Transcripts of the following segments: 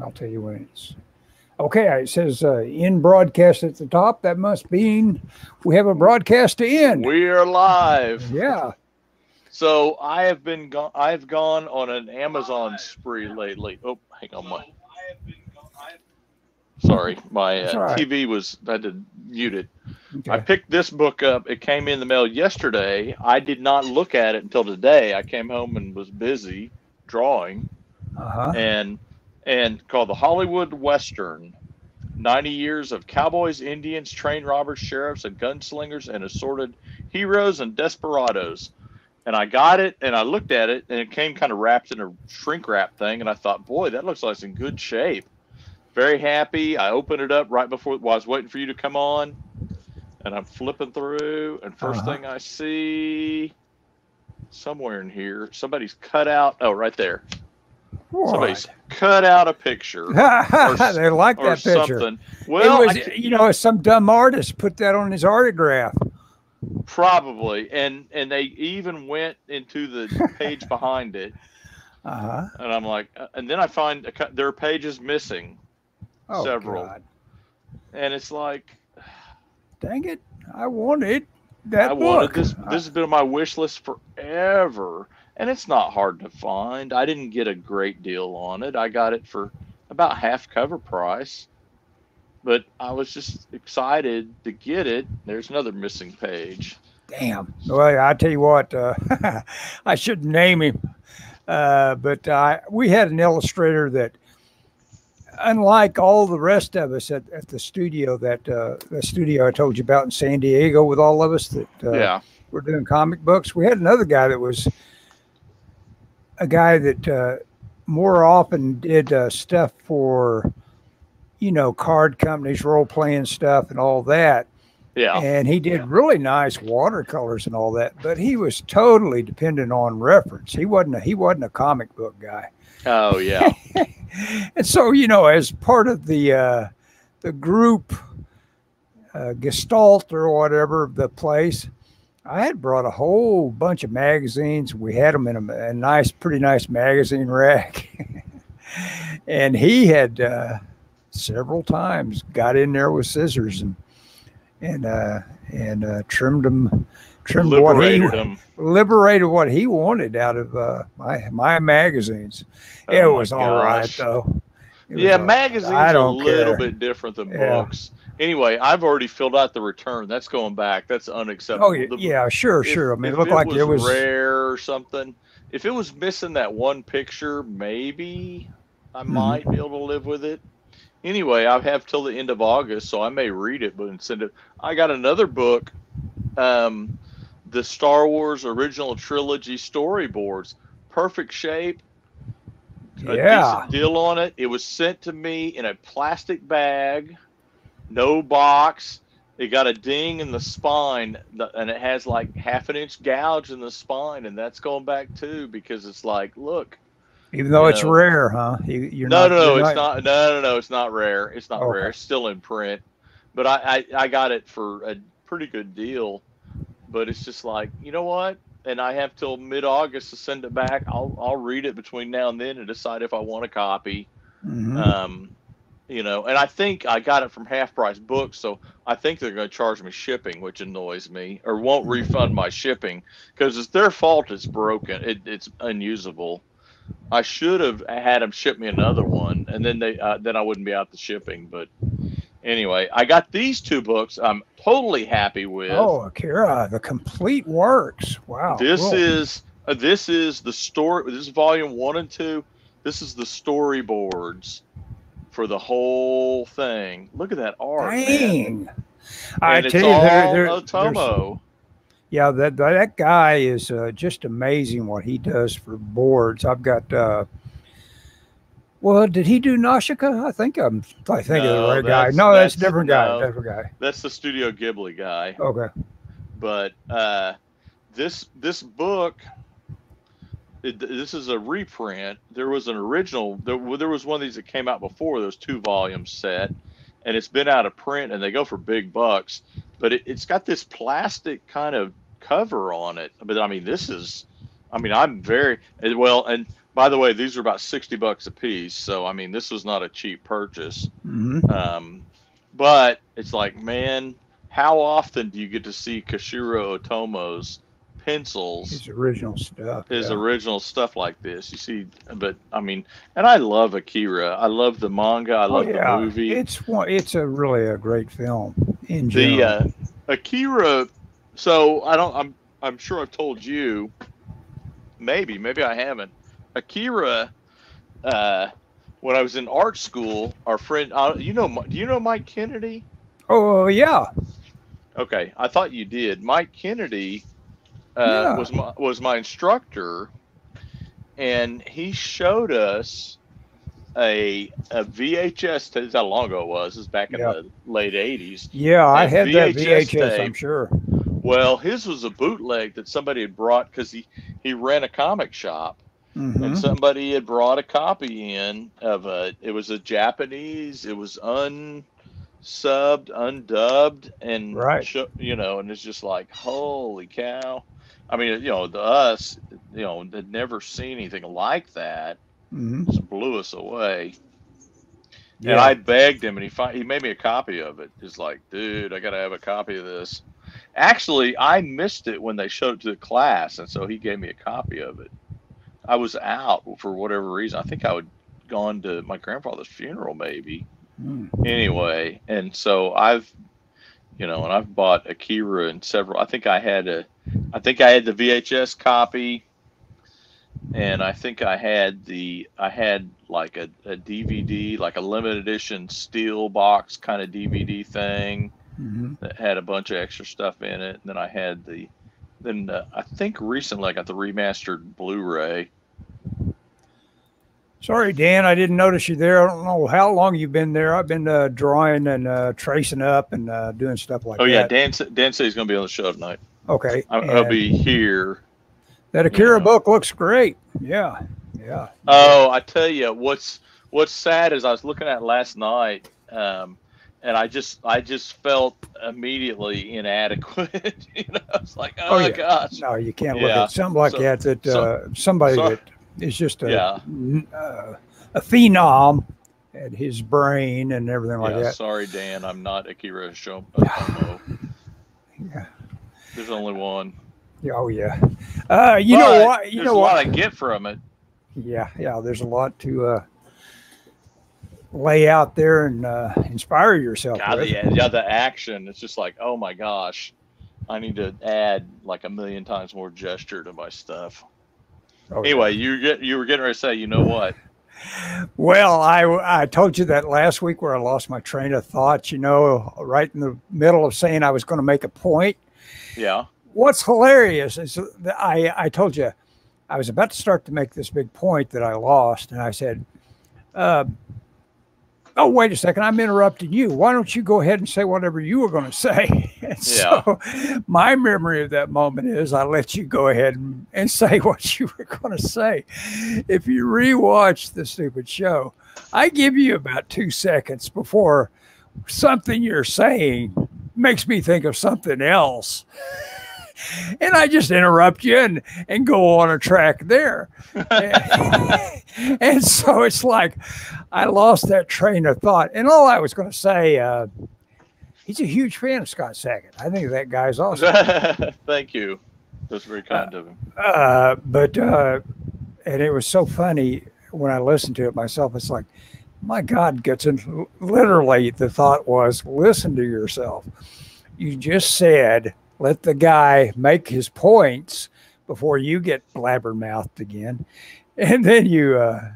I'll tell you when it's. Okay, it says uh, in broadcast at the top. That must mean we have a broadcast to end. We are live. Yeah. So I have been gone. I've gone on an Amazon spree lately. Oh, hang on, my. Sorry, my uh, right. TV was I had to mute it. Okay. I picked this book up. It came in the mail yesterday. I did not look at it until today. I came home and was busy drawing Uh-huh. and and called the Hollywood Western. 90 years of cowboys, Indians, train robbers, sheriffs, and gunslingers, and assorted heroes and desperados. And I got it and I looked at it and it came kind of wrapped in a shrink wrap thing. And I thought, boy, that looks like it's in good shape. Very happy. I opened it up right before while I was waiting for you to come on. And I'm flipping through. And 1st Uh-huh. thing I see somewhere in here, somebody's cut out. Oh, right there. Somebody's cut out a picture they like that picture. something. it Well, was, I you know, some dumb artist put that on his autograph. probably, and and they even went into the page behind it, Uh-huh. and I'm like, uh, and then I find a, there are pages missing, Oh, Several. God. and it's like Dang it. I wanted that I book. wanted this. This has been on my wish list forever, and it's not hard to find. I didn't get a great deal on it. I got it for about half cover price. But I was just excited to get it. There's another missing page. Damn. Well, I tell you what, uh, I shouldn't name him, uh, but uh, we had an illustrator that, unlike all the rest of us at, at the studio, that uh, the studio I told you about in San Diego, with all of us that uh, yeah. were doing comic books, we had another guy that was a guy that uh, more often did uh, stuff for, you know, card companies, role playing stuff, and all that Yeah. and he did really nice watercolors and all that but he was totally dependent on reference he wasn't a, he wasn't a comic book guy Oh yeah. and so you know as part of the uh the group uh, gestalt or whatever the place i had brought a whole bunch of magazines we had them in a, a nice pretty nice magazine rack and he had uh several times got in there with scissors and and uh and uh trimmed them trimmed what he Liberated him. liberated what he wanted out of uh my my magazines it Oh my was all right gosh. though It Yeah, right. magazines I are a don't little care. bit different than Yeah. books. Anyway, I've already filled out the return. That's going back. That's unacceptable. oh yeah, The- yeah sure if- sure i mean it looked like it was rare or something. If it was missing that one picture, maybe I Mhm. might be able to live with it. Anyway, I have till the end of August, so I may read it, but send it. I got another book, um, the Star Wars original trilogy storyboards, perfect shape. a yeah decent deal on it. It was sent to me in a plastic bag, no box. It got a ding in the spine, and it has like half an inch gouge in the spine, and that's going back too because it's like, look, even though it's know. rare huh you, you're no, not, no, no, it's not. No, no, no, it's not rare. It's not Okay. rare. It's still in print, but I, I, I got it for a pretty good deal. But it's just like, you know what? And I have till mid-August to send it back. I'll, I'll read it between now and then and decide if I want a copy. Mhm. Um, you know, and I think I got it from Half Price Books, so I think they're going to charge me shipping, which annoys me, or won't refund my shipping because it's their fault. It's broken. It, it's unusable. I should have had them ship me another one, and then they uh, then I wouldn't be out the shipping. But anyway, I got these two books. I'm totally happy with. oh akira the complete works wow This cool. is uh, this is the story. This is volume one and two. This is the storyboards for the whole thing. Look at that art, man. dang i And tell you all there, there, Otomo. Yeah, that that guy is uh, just amazing what he does for boards. I've got. Uh, well, did he do Nausicaa? I think I'm. I think of the right guy. No, that's, that's- a different guy. no. Different guy. That's the Studio Ghibli guy. Okay. But uh, this this book, it, this is a reprint. There was an original. There, there was one of these that came out before. Was two volume set, and it's been out of print, and they go for big bucks. But it, it's got this plastic kind of cover on it. But I mean, this is. I mean, I'm very well, and By the way, these are about sixty bucks a piece, so I mean, this was not a cheap purchase. Mhm. Um, but it's like, man, how often do you get to see Katsuhiro Otomo's pencils? His original stuff. his yeah. original stuff like this. You see, but I mean, and I love Akira. I love the manga. I Oh, love yeah. the movie. It's one. It's a really a great film in the general. uh, Akira. So I don't. I'm. I'm sure I've told you. Maybe. Maybe I haven't. Akira. Uh, when I was in art school, our friend. Uh, you know. Do you know Mike Kennedy? oh yeah, Okay, I thought you did. Mike Kennedy uh, Yeah. was my was my instructor, and he showed us a a VHS. That's how long ago it was. It was back in Yeah. the late '80s. yeah. I had that VHS VHS. I'm sure. Well, his was a bootleg that somebody had brought because he he ran a comic shop, Mhm. and somebody had brought a copy in of a. It was a Japanese. It was unsubbed, undubbed, and Right. you know, and it's just like holy cow. I mean, you know, to us, you know, had never seen anything like that. Mhm. Just blew us away. And I begged him, and he fi- he made me a copy of it. Just like, dude, I gotta have a copy of this. Actually, I missed it when they showed it to the class, and so he gave me a copy of it. I was out for whatever reason. I think I had gone to my grandfather's funeral, maybe. Mm. Anyway, and so I've, you know, and I've bought Akira and several. I think I had a, I think I had the VHS copy, and I think I had the, I had like a, a DVD, like a limited edition steel box kind of DVD thing Mhm. that had a bunch of extra stuff in it. And then I had the, then uh, I think recently I got the remastered Blu-ray. Sorry, Dan, I didn't notice you there. I don't know how long you've been there. I've been uh, drawing and uh, tracing up and uh, doing stuff like that. Oh that. yeah, Dan, s- Dan said he's going to be on the show tonight. Okay. I, I'll be here. That Akira book looks great. Yeah. Yeah. Oh, I tell you, what's what's sad is I was looking at it last night, um, and I just I just felt immediately inadequate. you know, I was like, oh, Oh, my yeah. gosh. No, you can't look Yeah. at something like So- that. That so- uh, somebody so- that is just a Yeah. uh, a phenom at his brain and everything like yeah, that. sorry, Dan, I'm not Akira Shomo. Yeah. There's only one. Yeah, Oh yeah. Uh, you But know what? You know a lot what? I get from it. Yeah, yeah. There's a lot to uh, lay out there and uh, inspire yourself God, with. the, yeah, the action. It's just like, oh my gosh, I need to add like a million times more gesture to my stuff. Oh, yeah. Anyway, you get you were getting ready to say, you know what? Well, I I told you that last week where I lost my train of thought. You know, right in the middle of saying I was going to make a point. Yeah. What's hilarious is that I I told you I was about to start to make this big point that I lost, and I said, uh, "Oh, wait a second, I'm interrupting you. Why don't you go ahead and say whatever you were going to say?" And so my memory of that moment is I let you go ahead and, and say what you were going to say. If you rewatch the stupid show, I give you about two seconds before something you're saying makes me think of something else. And I just interrupt you and, and go on a track there. and, and so it's like I lost that train of thought. And all I was going to say, uh, he's a huge fan of Scott Sackett. I think that guy's awesome. Thank you. That's very kind of him. Uh, but uh, and it was so funny when I listened to it myself. It's like, my God, Goodson. Literally, the thought was, listen to yourself. You just said, let the guy make his points before you get blabbermouthed again, and then you. Uh,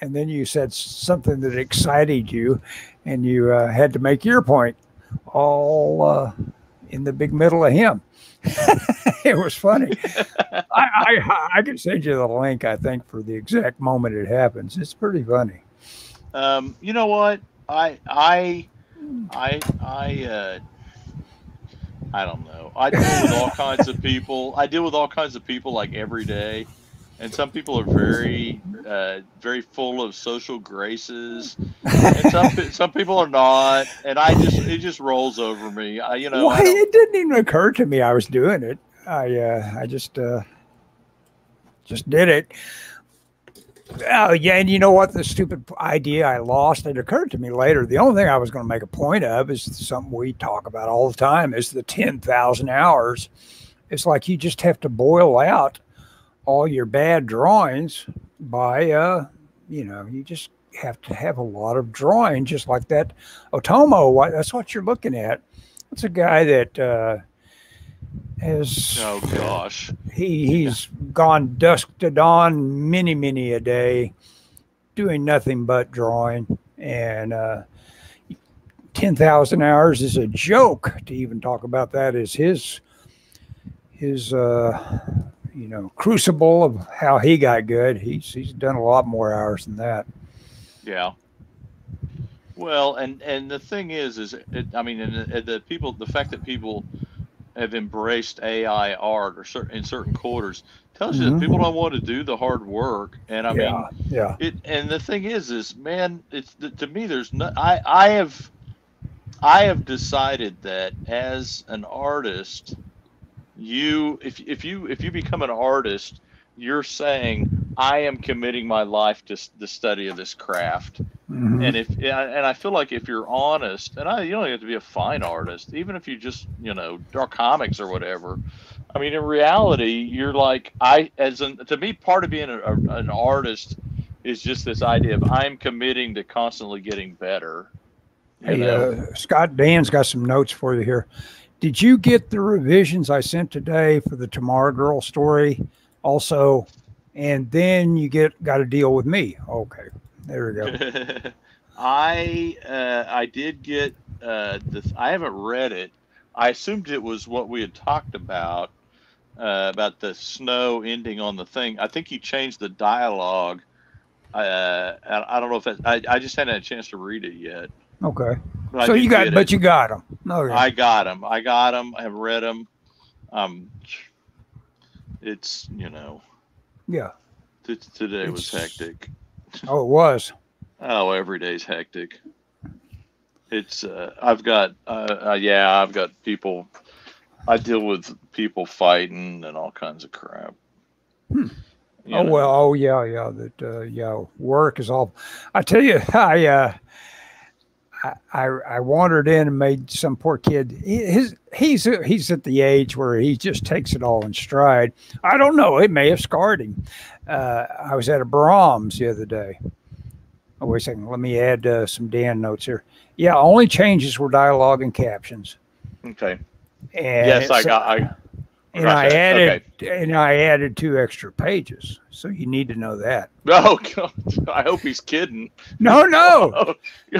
and then you said something that excited you, and you uh, had to make your point, all uh, in the big middle of him. it was funny. I, I I can send you the link. I think for the exact moment it happens. It's pretty funny. Um, you know what? I I I I uh I don't know. I deal with all kinds of people. I deal with all kinds of people like every day. And some people are very uh very full of social graces. And some some people are not. And I just it just rolls over me. I you know Why I it didn't even occur to me I was doing it. I uh, I just uh, just did it. Oh yeah, and you know what? The stupid idea I lost. It occurred to me later. The only thing I was going to make a point of is something we talk about all the time: is the ten thousand hours. It's like you just have to boil out all your bad drawings by, uh, you know, you just have to have a lot of drawing, just like that Otomo. That's what you're looking at. It's a guy that uh, has. Oh gosh. He he's gone dusk to dawn, many many a day, doing nothing but drawing, and uh, ten thousand hours is a joke to even talk about that. Is his his uh, you know crucible of how he got good. He's he's done a lot more hours than that. Yeah. Well, and and the thing is, is it, I mean, and the, the people, the fact that people have embraced AI art or certain in certain quarters tells you mm-hmm. that people don't want to do the hard work. And I yeah, mean, yeah. It and the thing is, is man, it's to me, there's no. I I have I have decided that as an artist, you if if you if you become an artist, you're saying I am committing my life to the study of this craft. Mm-hmm. And if and I feel like if you're honest, and I you don't have to be a fine artist, even if you just you know draw comics or whatever. I mean, in reality, you're like I as an to me part of being a, a, an artist is just this idea of I'm committing to constantly getting better. Hey, uh, Scott Dan's got some notes for you here. Did you get the revisions I sent today for the Tomorrow Girl story? Also, and then you get got to deal with me. Okay, there we go. I uh, I did get uh, this. I haven't read it. I assumed it was what we had talked about uh, about the snow ending on the thing. I think he changed the dialogue. Uh, I, don't know if that, I, I just hadn't had a chance to read it yet. Okay. But so you got, but you got them. Okay. I got them. I got them. I have read them. Um, it's you know. Yeah. T- today it's, was hectic. Oh, it was. oh, every day's hectic. It's uh, I've got uh, uh, yeah, I've got people. I deal with people fighting and all kinds of crap. Hmm. oh know. well, oh yeah, yeah. That uh, yeah, work is all. I tell you, I uh, I, I wandered in and made some poor kid. His he's he's at the age where he just takes it all in stride. I don't know. It may have scarred him. Uh, I was at a Brahms the other day. Oh, wait a second. Let me add uh, some Dan notes here. Yeah, only changes were dialogue and captions. Okay. And yes, I got. I and I added okay. and I added two extra pages. So you need to know that. Oh God. I hope he's kidding. No, no. oh,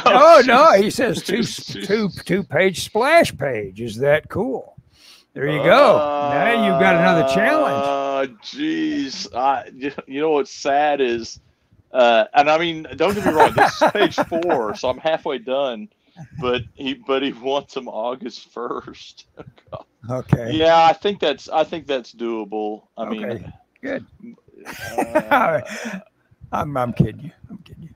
oh, no, He says two two two page splash page. Is that cool? There you go. Uh, now you've got another challenge. Uh jeez. I you know what's sad is uh and I mean don't get me wrong, this is page four, so I'm halfway done but he but he wants them August first. Okay. Yeah, I think that's I think that's doable. I okay. mean, good. Uh, I'm I'm kidding you. I'm kidding you.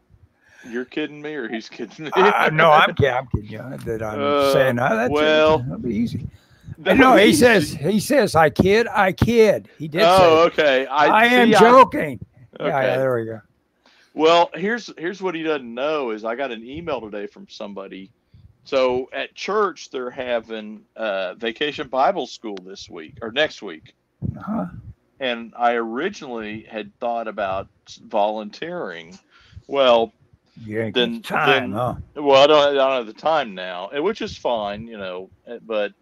You're kidding me, or he's kidding me? uh, no, I'm, yeah, I'm kidding you. That I'm uh, saying, oh, that's well, that'll be easy. No, he says he says I kid, I kid. He did. Oh, okay. I, I am joking. I, okay. Yeah, yeah, there we go. Well, here's here's what he doesn't know is I got an email today from somebody. So at church they're having uh, vacation Bible school this week or next week. Uh-huh. And I originally had thought about volunteering. Well, yeah, then time, then, huh? Well, I don't, I don't have the time now, which is fine, you know. Eh, but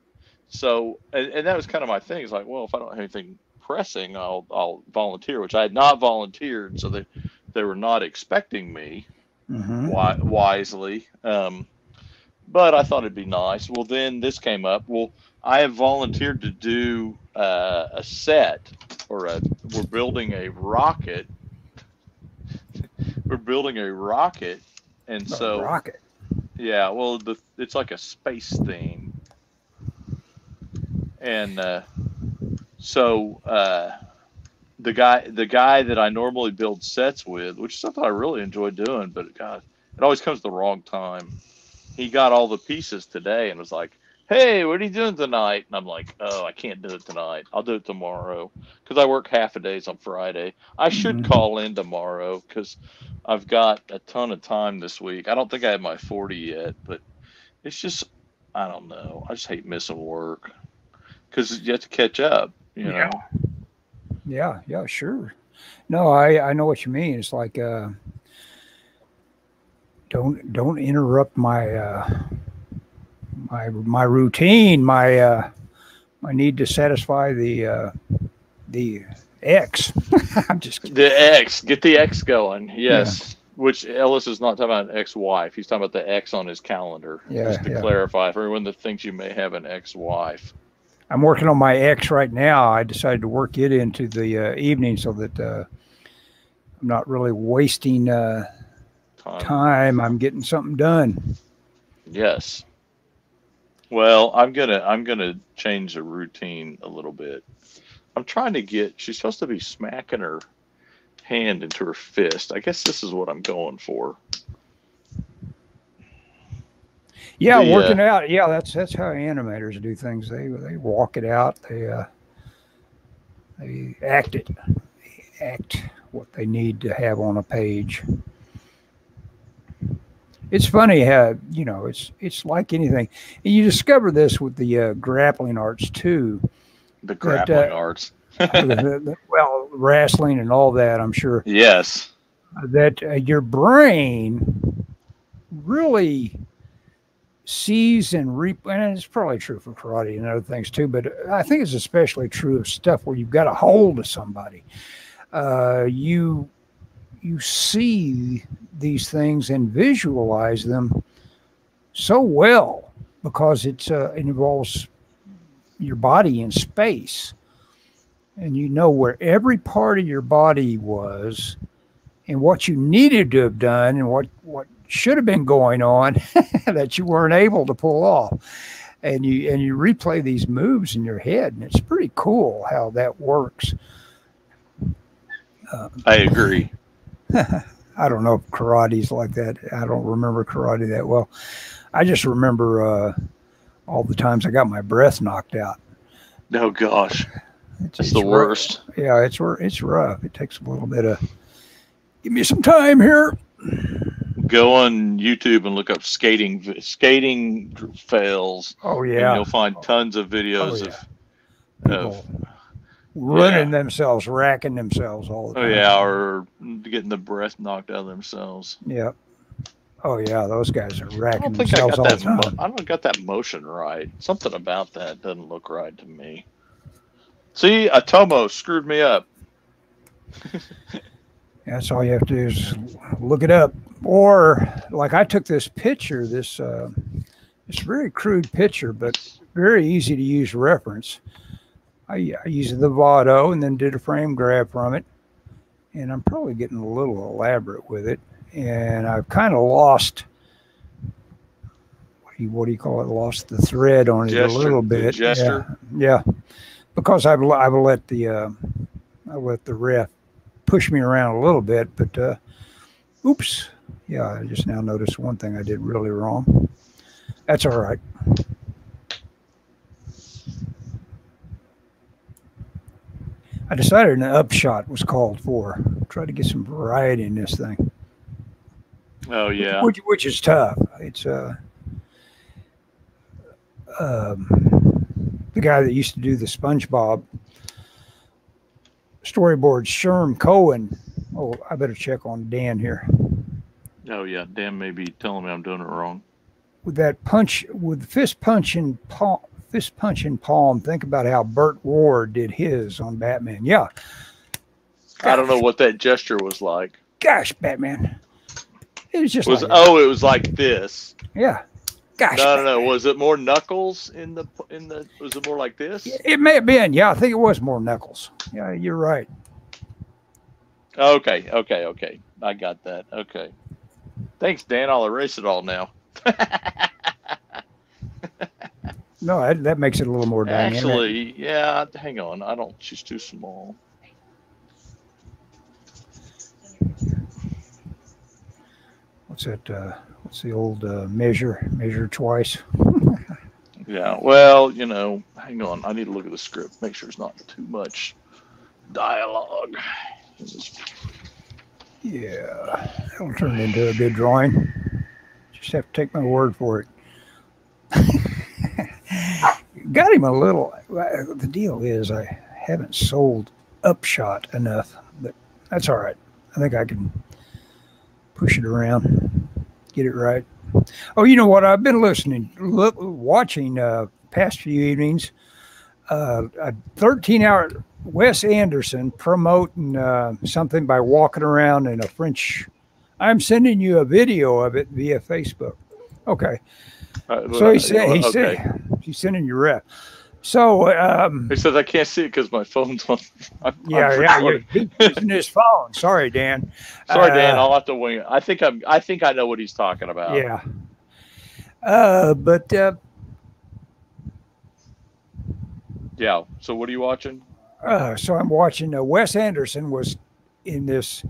so, and, and that was kind of my thing. It's like, well, if I don't have anything pressing, I'll I'll volunteer, which I had not volunteered, so they they were not expecting me mm-hmm. wi- wisely. Um, but I thought it'd be nice. Well, then this came up. Well, I have volunteered to do uh, a set, or a, we're building a rocket. we're building a rocket, and a so rocket. Yeah, well, the it's like a space theme, and uh, so uh, the guy the guy that I normally build sets with, which is something I really enjoy doing, but God, it always comes at the wrong time. He got all the pieces today and was like, "Hey, what are you doing tonight?" And I'm like, "Oh, I can't do it tonight. I'll do it tomorrow because I work half a days on Friday. I should Mhm. call in tomorrow because I've got a ton of time this week. I don't think I have my 40 yet, but it's just I don't know. I just hate missing work because you have to catch up. You Yeah. know. Yeah, yeah, sure. No, I I know what you mean. It's like uh don't don't interrupt my uh my my routine, my uh my need to satisfy the uh the X. I'm just kidding. The X, get the X going. Yes. Which Ellis is not talking about an ex-wife. He's talking about the X on his calendar. Yeah, Just to yeah. clarify for everyone that thinks you may have an ex-wife. I'm working on my X right now. I decided to work it into the uh, evening so that uh I'm not really wasting uh Time. time. I'm getting something done. Yes. Well, I'm gonna I'm gonna change the routine a little bit. I'm trying to get. She's supposed to be smacking her hand into her fist. I guess this is what I'm going for. Yeah, The, uh, working out. Yeah, that's that's how animators do things. They they walk it out. They uh, they act it. They act what they need to have on a page. It's funny how you know it's it's like anything, and you discover this with the uh, grappling arts too. The uh, grappling arts. The- the- well, wrestling and all that. I'm sure Yes. that uh, your brain really sees and re and it's probably true for karate and other things too but i think it's especially true of stuff where you've got a hold of somebody uh, you you see these things and visualize them so well because it's uh, it involves your body in space. And you know where every part of your body was and what you needed to have done and what what should have been going on that you weren't able to pull off. And you and you replay these moves in your head and it's pretty cool how that works. I agree. i don't know if karate's like that. I don't remember karate that well. I just remember uh all the times i got my breath knocked out. Oh gosh, it's, it's the rough. worst. yeah it's it's rough. It takes a little bit of give me some time here. Go on YouTube and look up skating skating fails, oh and yeah. you'll find tons of videos Oh, of people of running themselves, racking themselves all the time. oh yeah, or getting the breath knocked out of themselves. Yep. Oh yeah, those guys are I racking don't think I themselves got all the that. Mo-. I don't got that motion right. Something about that doesn't look right to me. See, Otomo screwed me up. That's all you have to do is look it up. Or like I took this picture, this uh, this very crude picture, but very easy to use reference. I, I used the Vado and then did a frame grab from it, and I'm probably getting a little elaborate with it, and I've kind of lost. What do you, what do you call it? Lost the thread on it a little bit. gesture? Yeah, yeah, because I've I've let the uh, I let the ref push me around a little bit, but uh, oops, yeah, I just now noticed one thing I did really wrong. That's all right. I decided an upshot was called for. Try to get some variety in this thing, Oh yeah. which which is tough. It's uh, um, the guy that used to do the SpongeBob storyboard, Sherm Cohen. Oh, I better check on Dan here. Oh yeah. Dan may be telling me I'm doing it wrong. with that punch with fist punch and palm fist punch and palm think about how burt ward did his on batman yeah I don't know what that gesture was like. gosh batman it was just Was like, oh, it was like this. yeah gosh No, no, no. Was it more knuckles in the in the? Was it more like this? it may have been yeah i think it was more knuckles yeah you're right Okay, okay, okay. I got that. Okay. Thanks, Dan. I'll erase it all now. no that, that makes it a little more dynamic Actually, yeah. Hang on. I don't. She's too small. what's that uh what's the old uh, measure measure twice Yeah. Well, you know, hang on. I need to look at the script, make sure it's not too much dialogue. Yeah, that'll turn into a good drawing. Just have to take my word for it. Got him a little. The deal is, I haven't sold Upshot enough, but that's all right. I think I can push it around, get it right. Oh, you know what? I've been listening, look, watching uh, past few evenings. Uh, a 13 hour Wes Anderson promoting uh, something by walking around in a French. I'm sending you a video of it via Facebook. Okay. Uh, So he said, he okay. said, he's sending you rep. So, um, He says I can't see it because my phone's on. I'm, yeah, I'm yeah, he's using his phone. Sorry, Dan. Sorry, Dan. Uh, I'll have to wing it. I think I'm. I think I know what he's talking about. Yeah. Uh, but uh, Yeah. So what are you watching? uh, so I'm watching. Uh, Wes Anderson was in this.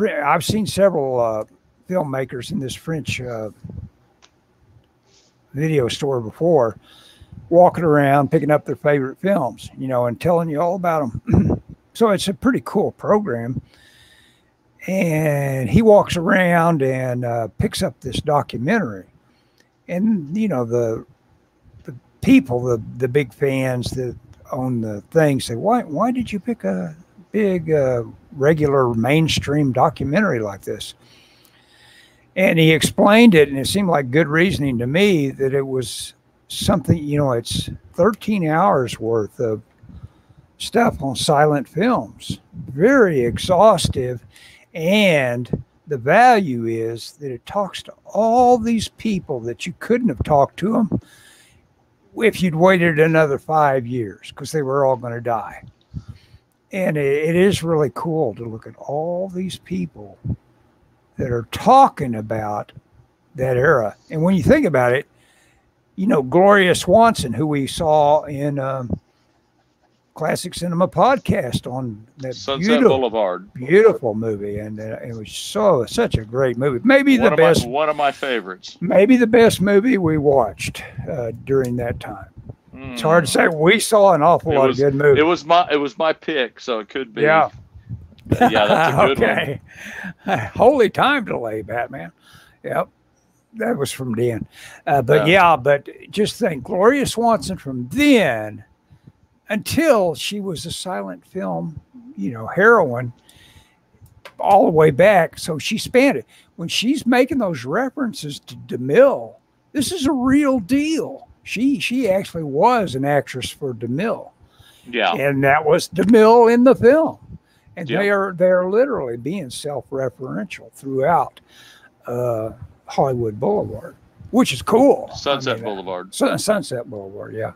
I've seen several uh, filmmakers in this French uh, video store before, walking around picking up their favorite films, you know, and telling you all about them. so it's a pretty cool program. And he walks around and uh, picks up this documentary, and you know the the people, the the big fans that own the thing say, why why did you pick a big uh, regular mainstream documentary like this? And he explained it, and it seemed like good reasoning to me that it was something, you know, it's 13 hours worth of stuff on silent films, very exhaustive. And the value is that it talks to all these people that you couldn't have talked to them if you'd waited another five years because they were all going to die. And it, it is really cool to look at all these people that are talking about that era. And when you think about it, you know, Gloria Swanson, who we saw in um, Classic Cinema podcast on that Sunset beautiful, Boulevard. beautiful movie, and uh, it was so such a great movie. Maybe One the best, my one of my favorites. maybe the best movie we watched uh, during that time. It's hard to say. We saw an awful It lot was- of good movies. It was my it was my pick, so it could be. Yeah. Yeah, that's a good one. okay. Holy time delay, Batman. Yep. That was from then. Uh, but yeah. but just think Gloria Swanson from then until she was a silent film, you know, heroine all the way back. So she spanned it. When she's making those references to DeMille, this is a real deal. She she actually was an actress for DeMille Yeah. and that was DeMille in the film. And Yeah. they are they are literally being self-referential throughout uh, Hollywood Boulevard, which is cool. I Sunset mean, uh, Boulevard. Sun- Sunset Boulevard, yeah.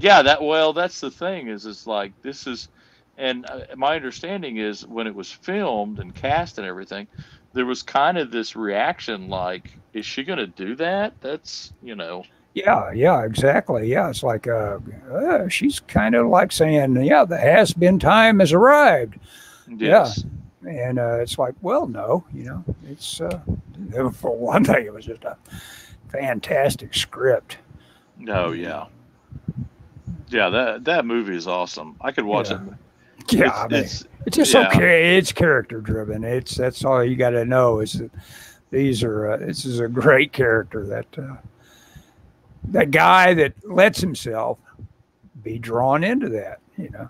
Yeah, that well, that's the thing is, it's like this is, and uh, my understanding is when it was filmed and cast and everything, there was kind of this reaction like, is she going to do that? That's you know, Yeah, yeah, exactly. Yeah, it's like uh, uh she's kind of like saying, "Yeah, the has-been time has arrived," yes, and uh, it's like, well, no, you know, it's uh, for one thing, it was just a fantastic script. oh yeah, yeah. That that movie is awesome. I could watch Yeah. it. Yeah, it's, I mean, it's It's just Yeah. okay. It's character driven. It's that's all you got to know is that these are uh, this is a great character that that guy that lets himself be drawn into that, you know.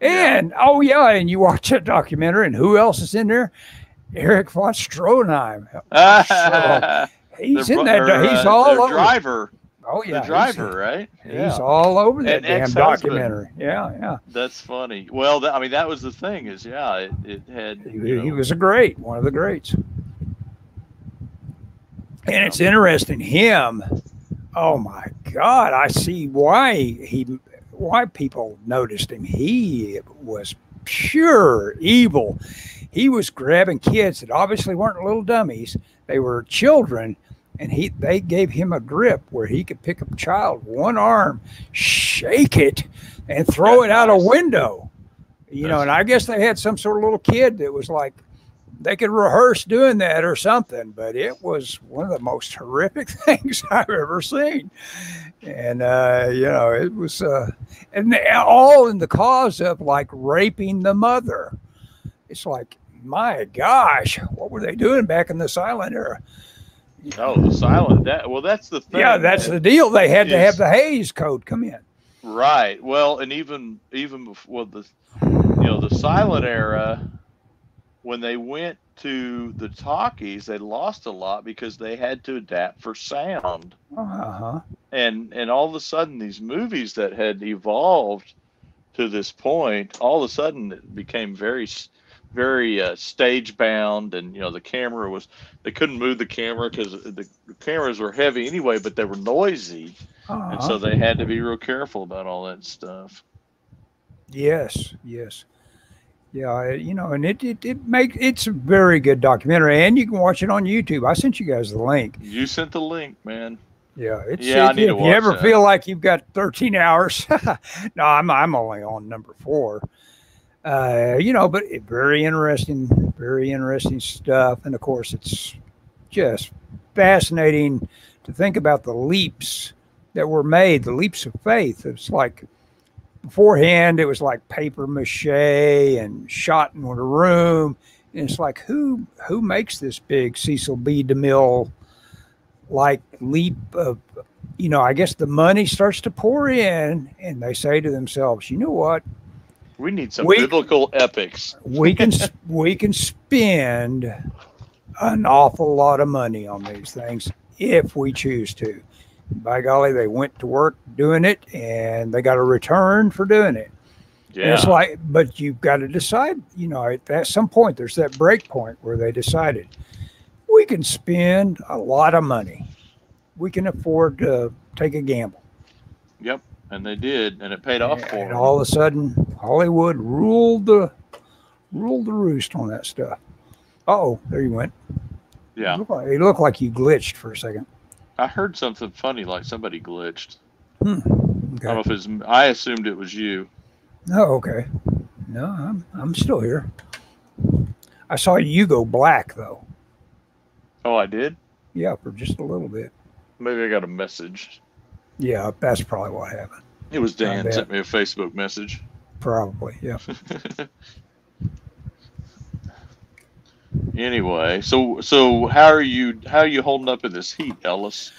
Yeah. And oh yeah, and you watch that documentary, and who else is in there? Erich von Stroheim. He's in that. or, he's uh, all the over. driver, oh yeah, the he's- driver, right? He's, all over that And damn documentary. Yeah, yeah. That's funny. Well, that, I mean, that was the thing is, yeah, it, it had. He, he was a great, one of the greats. And it's interesting, him. Oh my God, I see why he, why people noticed him. He was pure evil. He was grabbing kids that obviously weren't little dummies. They were children, and he they gave him a grip where he could pick up a child, one arm, shake it, and throw That's it out nice. a window. You know, and I guess they had some sort of little kid that was like they could rehearse doing that or something, but it was one of the most horrific things I've ever seen. And uh, you know, it was uh, and all in the cause of like raping the mother. It's like, my gosh, what were they doing back in the silent era? Oh, the silent. That well, that's the thing. Yeah, that's the deal. They had to have the Hays Code come in. Right. Well, and even even before the you know the silent era, when they went to the talkies, they lost a lot because they had to adapt for sound, Uh huh. and and all of a sudden these movies that had evolved to this point, all of a sudden it became very very uh, stage bound, and you know the camera was they couldn't move the camera because the, the cameras were heavy anyway, but they were noisy, and so Uh-huh. they had to be real careful about all that stuff. Yes, yes. Yeah, you know, and it it, it make it's a very good documentary, and you can watch it on YouTube. I sent you guys the link. You sent the link, man. Yeah, it's Yeah, I if, to if you ever that. feel like you've got 13 hours, no, I'm I'm only on number four. Uh, you know, but it, very interesting, very interesting stuff, and of course, it's just fascinating to think about the leaps that were made, the leaps of faith. It's like beforehand, it was like paper mache and shot in a room, and it's like who who makes this big Cecil B. DeMille like leap of you know i guess the money starts to pour in and they say to themselves you know what We need some We- biblical epics. we can we can spend an awful lot of money on these things if we choose to by golly they went to work doing it and they got a return for doing it And Yeah. it's like but you've got to decide you know at, at some point there's that break point where they decided we can spend a lot of money we can afford to take a gamble Yep. And they did, and it paid off for and them. all of a sudden hollywood ruled the ruled the roost on that stuff oh there you went yeah. it looked, like, it looked like you glitched for a second I heard something funny, like somebody glitched. Hmm. I okay don't know if it's. I assumed it was you. oh okay no i'm, I'm still here i saw you go black though Oh, I did. yeah for just a little bit Maybe I got a message. yeah that's probably what happened It was Dan sent me a Facebook message. probably yeah Anyway, so so how are you? How are you holding up in this heat, Ellis?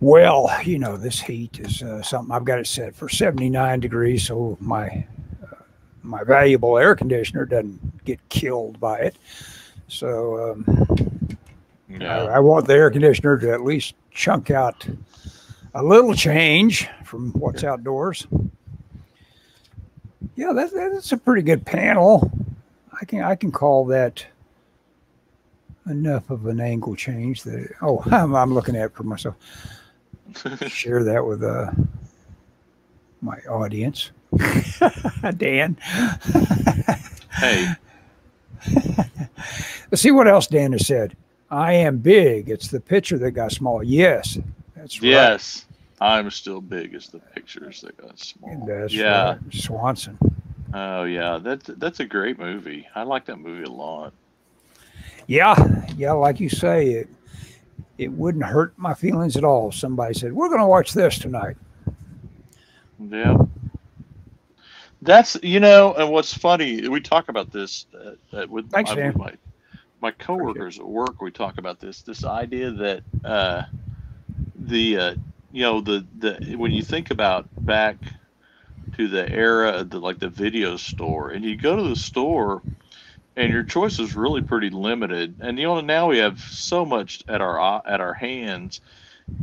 Well, you know, this heat is uh, something I've got it set for 79 degrees, so my uh, my valuable air conditioner doesn't get killed by it. So um, I, Yeah. I want the air conditioner to at least chunk out a little change from what's outdoors. Yeah, that's that's a pretty good panel. I can I can call that enough of an angle change that oh I'm, I'm looking at it for myself share that with uh, my audience. Dan. hey, Let's see what else Dan has said. I am big. It's the picture that got small. Yes, that's right. yes, I'm still big as the pictures that got small. That's yeah. right. Swanson. Oh yeah, that's that's a great movie. I like that movie a lot. Yeah, yeah, like you say, it it wouldn't hurt my feelings at all. if Somebody said, We're gonna watch this tonight. Yeah. That's you know, and what's funny, we talk about this uh, uh, with, Thanks, my, with my my coworkers at work. We talk about this this idea that uh, the uh, you know the the when you think about back to the era of the like the video store, and you go to the store, and your choice is really pretty limited. And you know now we have so much at our uh, at our hands,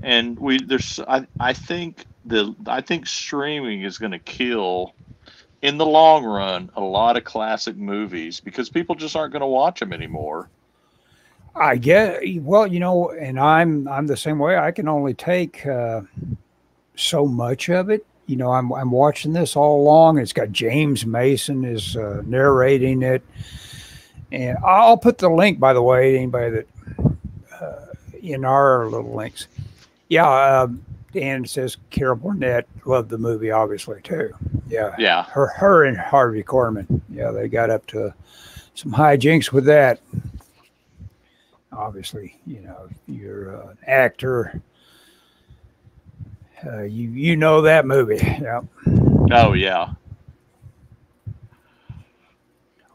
and we there's I I think the I think streaming is going to kill in the long run a lot of classic movies because people just aren't going to watch them anymore. I get well, you know, and I'm I'm the same way. I can only take uh, so much of it. You know, I'm I'm watching this all along. It's got James Mason is uh, narrating it, and I'll put the link by the way. Anybody that uh, in our little links, yeah. Uh, Dan says Carol Burnett loved the movie, obviously too. Yeah, Yeah, her her and Harvey Korman. Yeah, they got up to some hijinks with that. obviously, you know, you're an actor. Uh, you you know that movie, yeah. Oh yeah.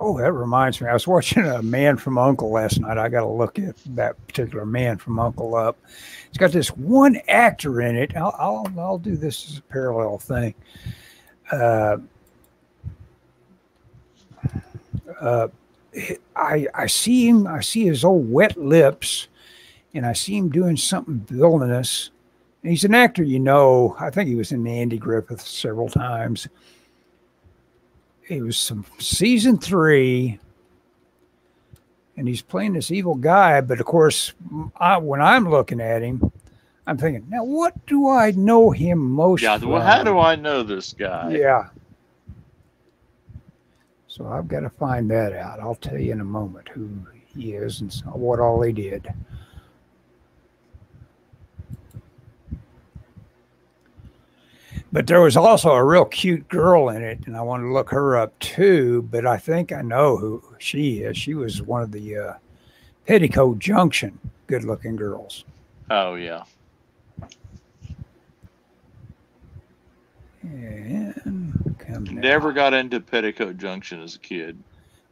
Oh, that reminds me. I was watching a Man from Uncle last night. I got to look at that particular Man from Uncle up. It's got this one actor in it. I'll I'll, I'll do this as a parallel thing. Uh, uh, I I see him. I see his old wet lips, and I see him doing something villainous. And he's an actor, you know. I think he was in Andy Griffith several times it was some season three, and he's playing this evil guy. But of course, I, when I'm looking at him, I'm thinking, now what do I know him most? Yeah, well, how do I know this guy? Yeah. So I've got to find that out. I'll tell you in a moment who he is and what all he did. But there was also a real cute girl in it, and I wanted to look her up too. But I think I know who she is. She was one of the uh, Petticoat Junction good-looking girls. Oh yeah. And never got into Petticoat Junction as a kid.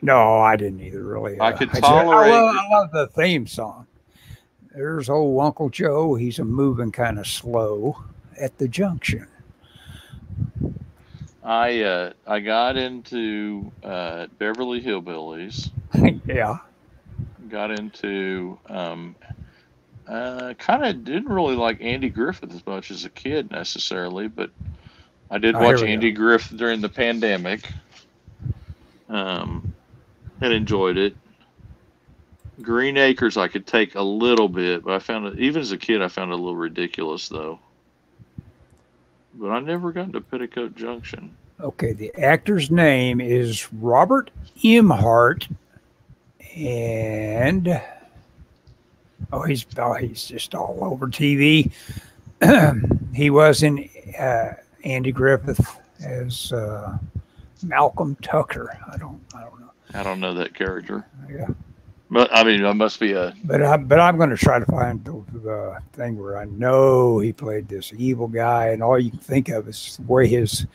No, I didn't either. Really, I could tolerate. I love, I love the theme song. There's old Uncle Joe. He's a moving kind of slow at the junction. I uh, I got into uh, Beverly Hillbillies. yeah. Got into um, uh, kind of didn't really like Andy Griffith as much as a kid necessarily, but I did oh, watch Andy go. Griffith during the pandemic. Um, and enjoyed it. Green Acres I could take a little bit, but I found it even as a kid I found it a little ridiculous though but I never got to Petticoat Junction. Okay, the actor's name is Robert Emhardt, and oh, he's oh, he's just all over TV. he was in uh, Andy Griffith as uh, Malcolm Tucker. I don't I don't know. I don't know that character. Yeah. But I mean, I must be a. But I, but I'm going to try to find the, thing where I know he played this evil guy, and all you can think of is where his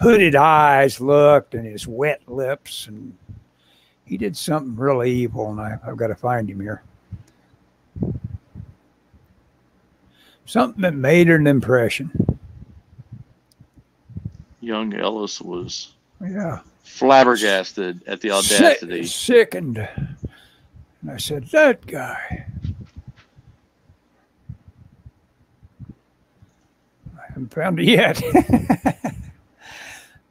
hooded eyes looked and his wet lips, and he did something really evil, and I, I've got to find him here. Something that made an impression. Young Ellis was. Yeah. Flabbergasted at the audacity. Sick, sickened. And I said, That guy. I haven't found it yet.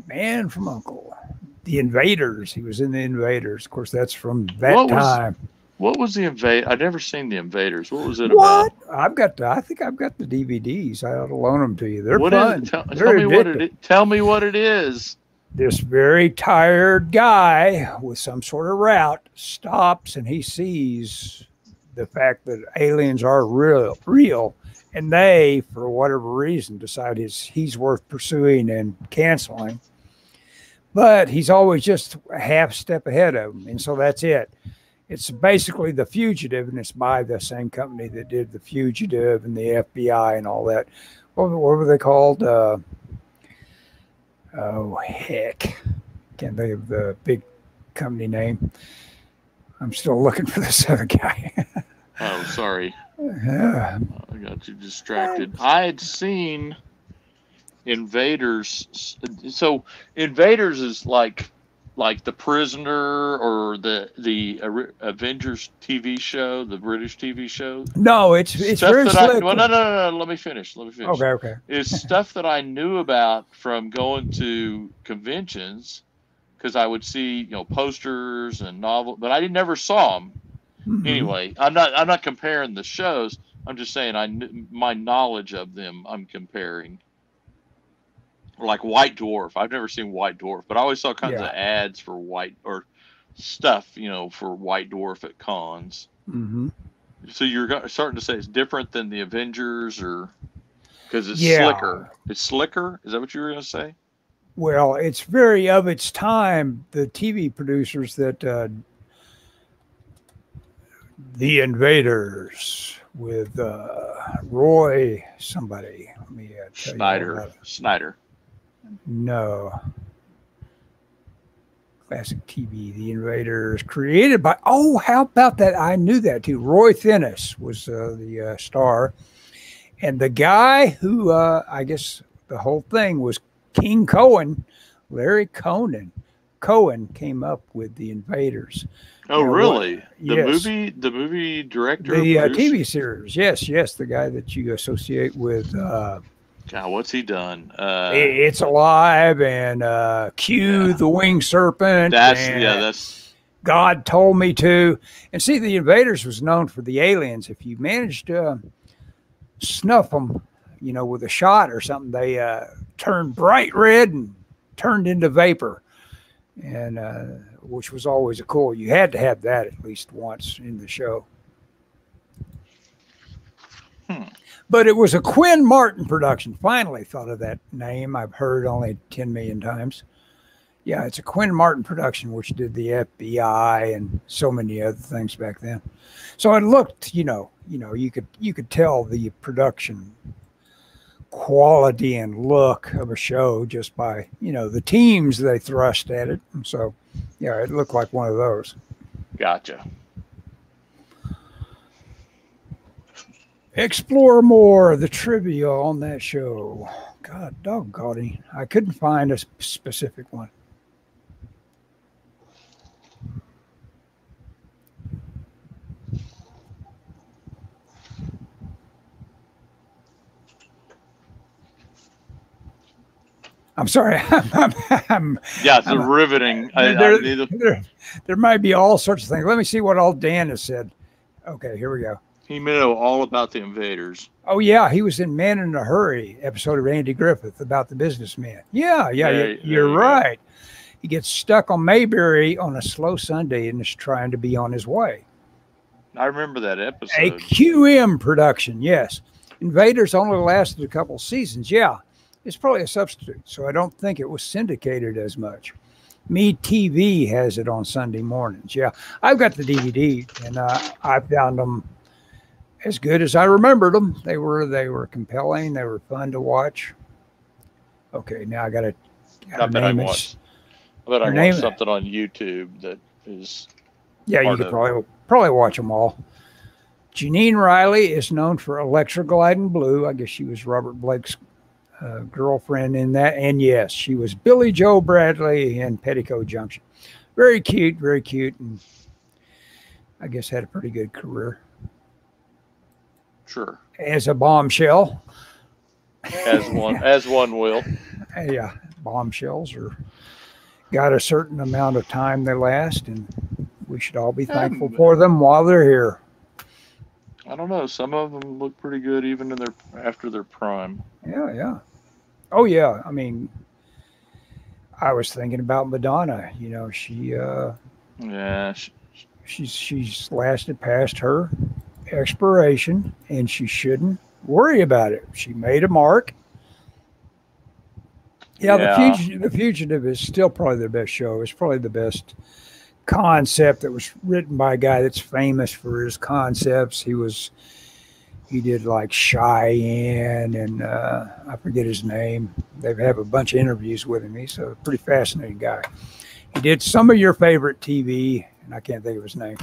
Man from Uncle. The Invaders. He was in the Invaders. Of course, that's from that what time. Was, what was the invade? I've never seen the Invaders. What was it what? about? I've got. The, I think I've got the DVDs. I ought to loan them to you. They're what fun. Tell, tell me what it. Tell me what it is this very tired guy with some sort of route stops and he sees the fact that aliens are real real and they for whatever reason decide he's, he's worth pursuing and canceling. But he's always just a half step ahead of him and so that's it. It's basically the fugitive and it's by the same company that did the fugitive and the fbi and all that. What, what were they called? Uh, oh heck, can't think of the big company name. I'm still looking for this other guy. oh, sorry. Yeah. I got you distracted. I had seen Invaders. So Invaders is like like the prisoner or the the Avengers TV show, the British TV show? No, it's it's stuff very. I, well, no, no, no, no. Let me finish. Let me finish. Okay, okay. It's stuff that I knew about from going to conventions because I would see you know posters and novels, but I never saw them. Mm-hmm. Anyway, I'm not I'm not comparing the shows. I'm just saying I my knowledge of them. I'm comparing like White Dwarf. I've never seen White Dwarf, but I always saw kinds yeah. of ads for White or stuff, you know, for White Dwarf at cons. Mm-hmm. So you're starting to say it's different than the Avengers, or because it's yeah. slicker. It's slicker. Is that what you were going to say? Well, it's very of its time. The TV producers that uh, The Invaders with uh, Roy somebody. Let me uh, tell you all Snyder. Snyder. No. Classic TV, The Invaders, created by. Oh, how about that? I knew that too. Roy Thinnes was uh, the uh, star, and the guy who uh, I guess the whole thing was King Cohen, Larry Conan. Cohen came up with The Invaders. Oh, Yeah, what- really? The yes. movie, the movie director. The uh. TV series, yes, yes, the guy that you associate with uh, God, what's he done? Uh, It's Alive and uh, Q, Yeah. the Winged Serpent. that's yeah. That's God told me to. And see, the Invaders was known for the aliens. If you managed to snuff them, you know, with a shot or something, they uh, turned bright red and turned into vapor, and uh, which was always a cool. You had to have that at least once in the show. Hmm. But it was a Quinn Martin production. Finally thought of that name. I've heard only 10 million times. Yeah, it's a Quinn Martin production, which did the FBI and so many other things back then. So it looked, you know, you know, you could you could tell the production quality and look of a show just by you know the teams they thrust at it. And so, yeah, it looked like one of those. gotcha. Explore more of the trivia on that show. God doggone. I couldn't find a specific one. I'm sorry. I'm, I'm, Yeah, it's I'm- riveting. I, I, there, need there, there might be all sorts of things. Let me see what all Dan has said. Okay, here we go. He may know all about the invaders. Oh yeah, he was in Man in a Hurry episode of Andy Griffith about the businessman. Yeah, yeah, there you're you right. He gets stuck on Mayberry on a slow Sunday and is trying to be on his way. I remember that episode. A. QM production, yes. Invaders only lasted a couple seasons. Yeah, it's probably a substitute, so I don't think it was syndicated as much. MeTV has it on Sunday mornings. Yeah, I've got the DVD, and uh, I found them as good as I remembered them. They were they were compelling. They were fun to watch. Okay, now I got to. I bet I watched. I bet I watched something on YouTube that is Yeah, you could probably probably watch them all. Jeannine Riley is known for Electra Glide in Blue. I guess she was Robert Blake's uh, girlfriend in that. And yes, she was Billie Jo Bradley in Petticoat Junction. Very cute, very cute, and I guess had a pretty good career sure as a bombshell. as one as one will. yeah, bombshells are got a certain amount of time they last, and we should all be thankful Um, for them while they're here. I don't know. Some of them look pretty good even in their after their prime. Yeah, yeah. Oh yeah. I mean, I was thinking about Madonna. You know, she uh Yeah, sh- she's she's lasted past her expiration and she shouldn't worry about it. She made a mark. Yeah, Yeah. the fugitive the fugitive is still probably the best show. It's probably the best concept that was written by a guy that's famous for his concepts. He was he did like Cheyenne and uh, I forget his name. They have a bunch of interviews with him. He's a pretty fascinating guy. He did some of your favorite TV, and I can't think of his name.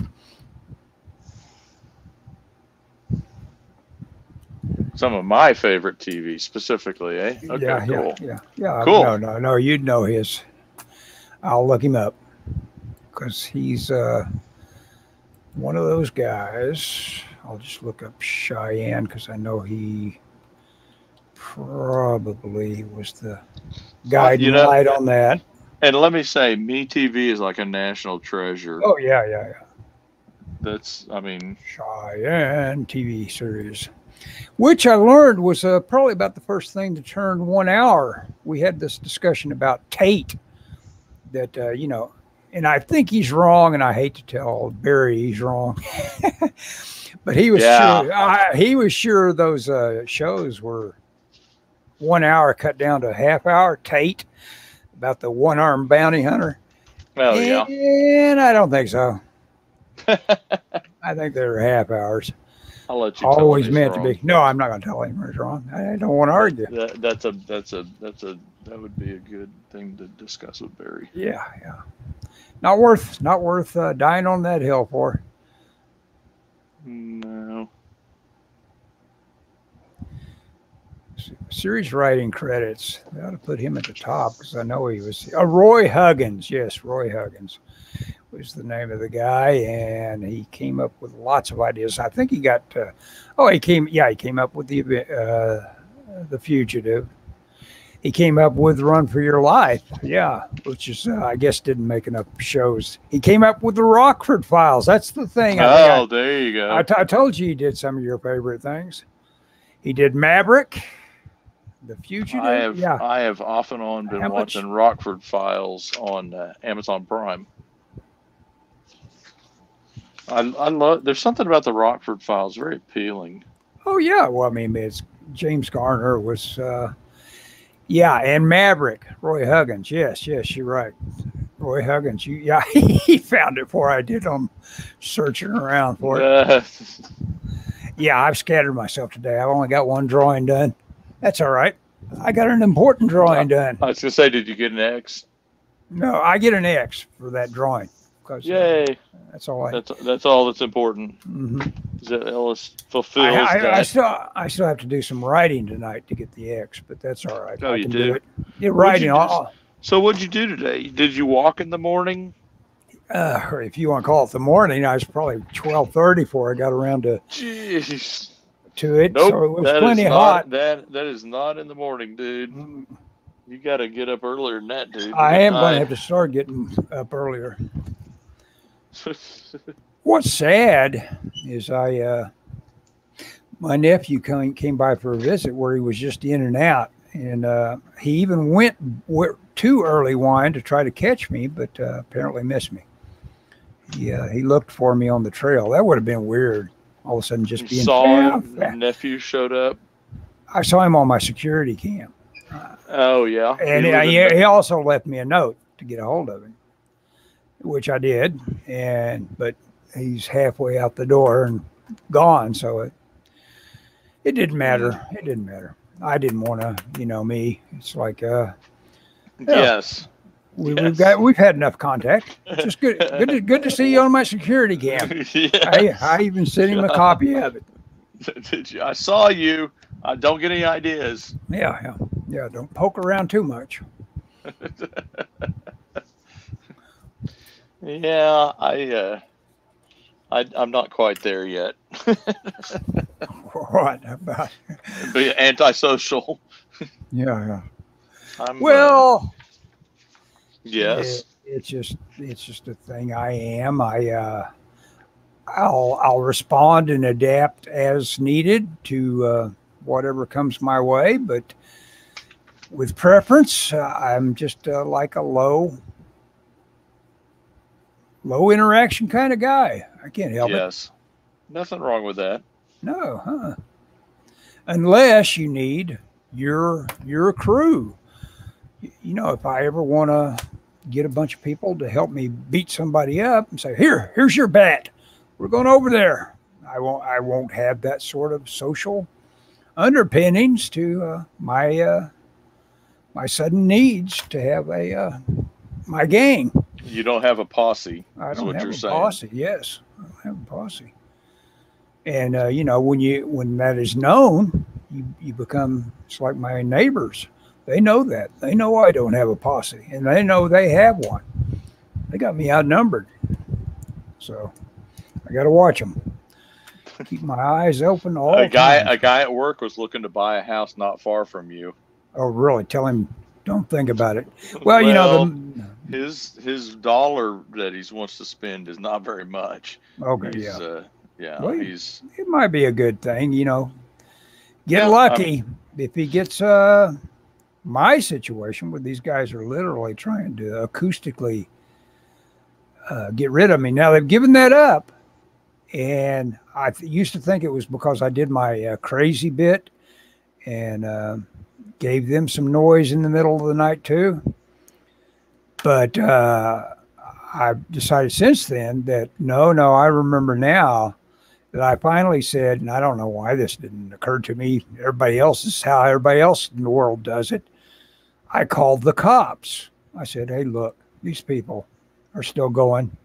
Some of my favorite TV specifically, eh? Okay, yeah, cool. yeah, yeah, yeah. Cool. No, no, no. You'd know his. I'll look him up because he's uh, one of those guys. I'll just look up Cheyenne because I know he probably was the guiding you know- light on that. And let me say, MeTV is like a national treasure. Oh yeah, yeah, yeah. That's, I mean, Cheyenne TV series, which I learned was uh, probably about the first thing to turn one hour. We had this discussion about Tate, that uh, you know, and I think he's wrong, and I hate to tell Barry he's wrong, but he was Yeah. sure I, he was sure those uh, shows were one hour cut down to a half hour. Tate about the one armed bounty hunter. well, yeah. And I don't think so. I think they're half hours. I'll let you. Always meant to be. No, I'm not going to tell him he's wrong. I I don't want to argue. That, that's a that's a that's a that would be a good thing to discuss with Barry. Yeah, yeah. Not worth, not worth uh, dying on that hill for. No. Series writing credits. They ought to put him at the top because I know he was. Uh, Roy Huggins. Yes, Roy Huggins was the name of the guy, and he came up with lots of ideas. I think he got. Uh, oh, he came. Yeah, he came up with the uh, the fugitive. He came up with Run for Your Life. Yeah, which is uh, I guess didn't make enough shows. He came up with the Rockford Files. That's the thing. I think I- Oh, there you go. I, t- I told you he did some of your favorite things. He did Maverick, The Fugitive. I have yeah, I have off and on been How much- watching Rockford Files on uh, Amazon Prime. I, I love. There's something about the Rockford Files very appealing. oh yeah. Well, I mean, it's James Garner was, uh, yeah, and Maverick, Roy Huggins. Yes, yes, you're right. Roy Huggins. You, yeah, he found it before I did. I'm searching around for it. Yeah, I've scattered myself today. I've only got one drawing done. That's all right. I got an important drawing done. I was gonna say, did you get an X? No, I get an X for that drawing. 'Cause, uh, Yay! That's all I. That's that's all that's important. mhm. Is that Ellis fulfills I, I, I still I still have to do some writing tonight to get the X, but that's all right. Oh, I you can do? it. Yeah, writing. you I'll- So what'd you do today? Did you walk in the morning? uh, or if you want to call it the morning, I was probably twelve thirty before I got around to Jeez. to it. Nope. so it was that is plenty not, hot. That that is not in the morning, dude. Mm, You got to get up earlier than that, dude. I am going to have to start getting up earlier. What's sad is I, uh, my nephew came, came by for a visit where he was just in and out. And uh, he even went w- to Earlywine to try to catch me, but uh, apparently missed me. Yeah, he looked for me on the trail. That would have been weird. All of a sudden, just you being saw him. Nephew showed up. I saw him on my security cam, Oh yeah. and He he, was in he, the- he also left me a note to get a hold of him, which I did. And but he's halfway out the door and gone, so it it didn't matter. It didn't matter. I didn't want to, you know, me. It's like uh, yes. we, Yes. we've got we've had enough contact. Just good, good, to, good to see you on my security cam. yeah. I, I even sent him a copy of it. Did you? I saw you. I don't get any ideas. Yeah, yeah, yeah. Don't poke around too much. Yeah, I. Uh, I I'm not quite there yet. What about? Be antisocial. Yeah, yeah. I'm, uh, Well, yes. it- it's just it's just a thing I am. I uh, I'll I'll respond and adapt as needed to uh, whatever comes my way, but with preference, uh, I'm just uh, like a low low interaction kind of guy. I can't help it. yes. Nothing wrong with that. No, huh? Unless you need your your crew. You know, if I ever want to get a bunch of people to help me beat somebody up and say, "Here, here's your bat. We're going over there." I won't. I won't have that sort of social underpinnings to uh, my uh, my sudden needs to have a uh, my gang. You don't have a posse. I don't what have you're a saying. posse. Yes, I don't have a posse. And uh, you know, when you when that is known, you you become it's like my neighbors. They know that. They know I don't have a posse, and they know they have one. They got me outnumbered, so I got to watch them. Keep my eyes open all A guy, time. a guy at work was looking to buy a house not far from you. oh, really? Tell him don't think about it. Well, you know the. his his dollar that he wants to spend is not very much. Okay, He's, yeah. uh, yeah, Well, he's it might be a good thing, you know. Get Yeah, lucky if he gets uh my situation where these guys are literally trying to acoustically uh, get rid of me. Now they've given that up, and I used to think it was because I did my uh, crazy bit and uh, gave them some noise in the middle of the night too. But uh, I've decided since then that no, no, I remember now that I finally said, and I don't know why this didn't occur to me. Everybody else is how everybody else in the world does it. I called the cops. I said, hey, look, these people are still going.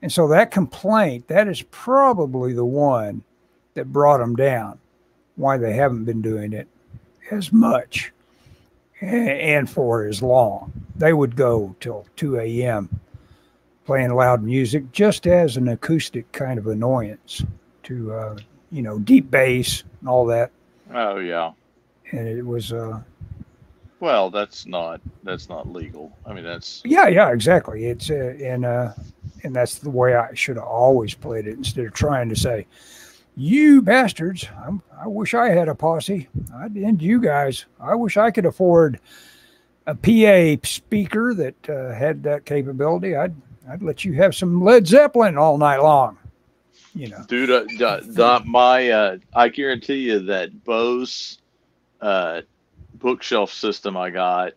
And so that complaint, that is probably the one that brought them down, why they haven't been doing it as much and for as long. They would go till 2 a.m. playing loud music just as an acoustic kind of annoyance to, uh, you know, deep bass and all that. Oh, yeah. And it was, uh, well, that's not that's not legal. I mean, that's yeah, yeah, exactly. It's uh, and uh, and that's the way I should have always played it instead of trying to say, "You bastards! I'm, i wish I had a posse. I'd end you guys. I wish I could afford a PA speaker that uh, had that capability. I'd I'd let you have some Led Zeppelin all night long." You know, dude, uh, my uh, I guarantee you that Bose uh, bookshelf system I got,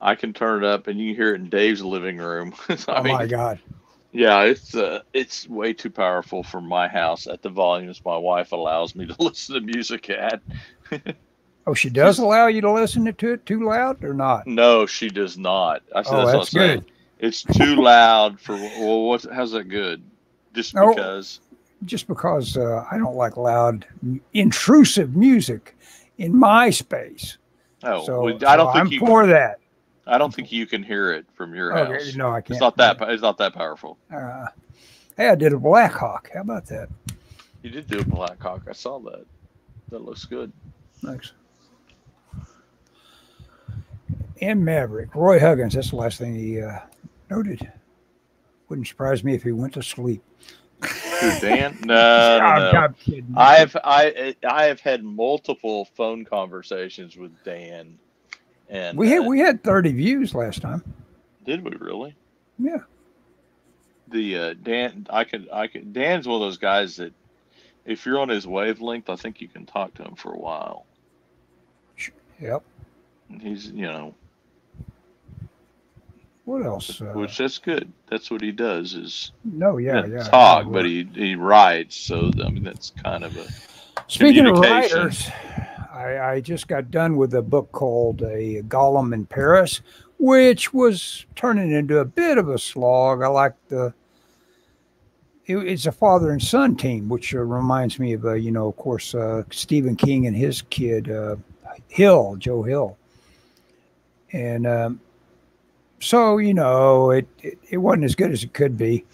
I can turn it up and you can hear it in Dave's living room. oh mean, my god! Yeah, it's uh, it's way too powerful for my house at the volumes my wife allows me to listen to music at. oh, she does allow you to listen to it too loud or not? No, she does not. I said oh, that's, that's good. It's too loud for well. What's how's that good? Just because. just because uh, I don't like loud, intrusive music in my space. Oh, so, well, I don't so think I'm you for that. I don't think you can hear it from your okay, house. No, I can't. It's not that. It's not that powerful. Uh, hey, I did a Blackhawk. How about that? You did do a Blackhawk. I saw that. That looks good. Thanks. And Maverick, Roy Huggins. That's the last thing he uh, noted. Wouldn't surprise me if he went to sleep. Who, Dan? No, no, no. I've I I have had multiple phone conversations with Dan, and we had uh, we had thirty views last time. Did we really? Yeah. The uh, Dan, I could I could Dan's one of those guys that if you're on his wavelength, I think you can talk to him for a while. Yep. He's you know what else? Uh, Which that's good. That's what he does is no, yeah, yeah. Talk, yeah, but he he writes. So I mean, that's kind of a. Speaking of writers, I, I just got done with a book called A Golem in Paris, which was turning into a bit of a slog. I like the. It, it's a father and son team, which uh, reminds me of, uh, you know, of course, uh, Stephen King and his kid, uh, Hill, Joe Hill. And um, so you know it, it, it wasn't as good as it could be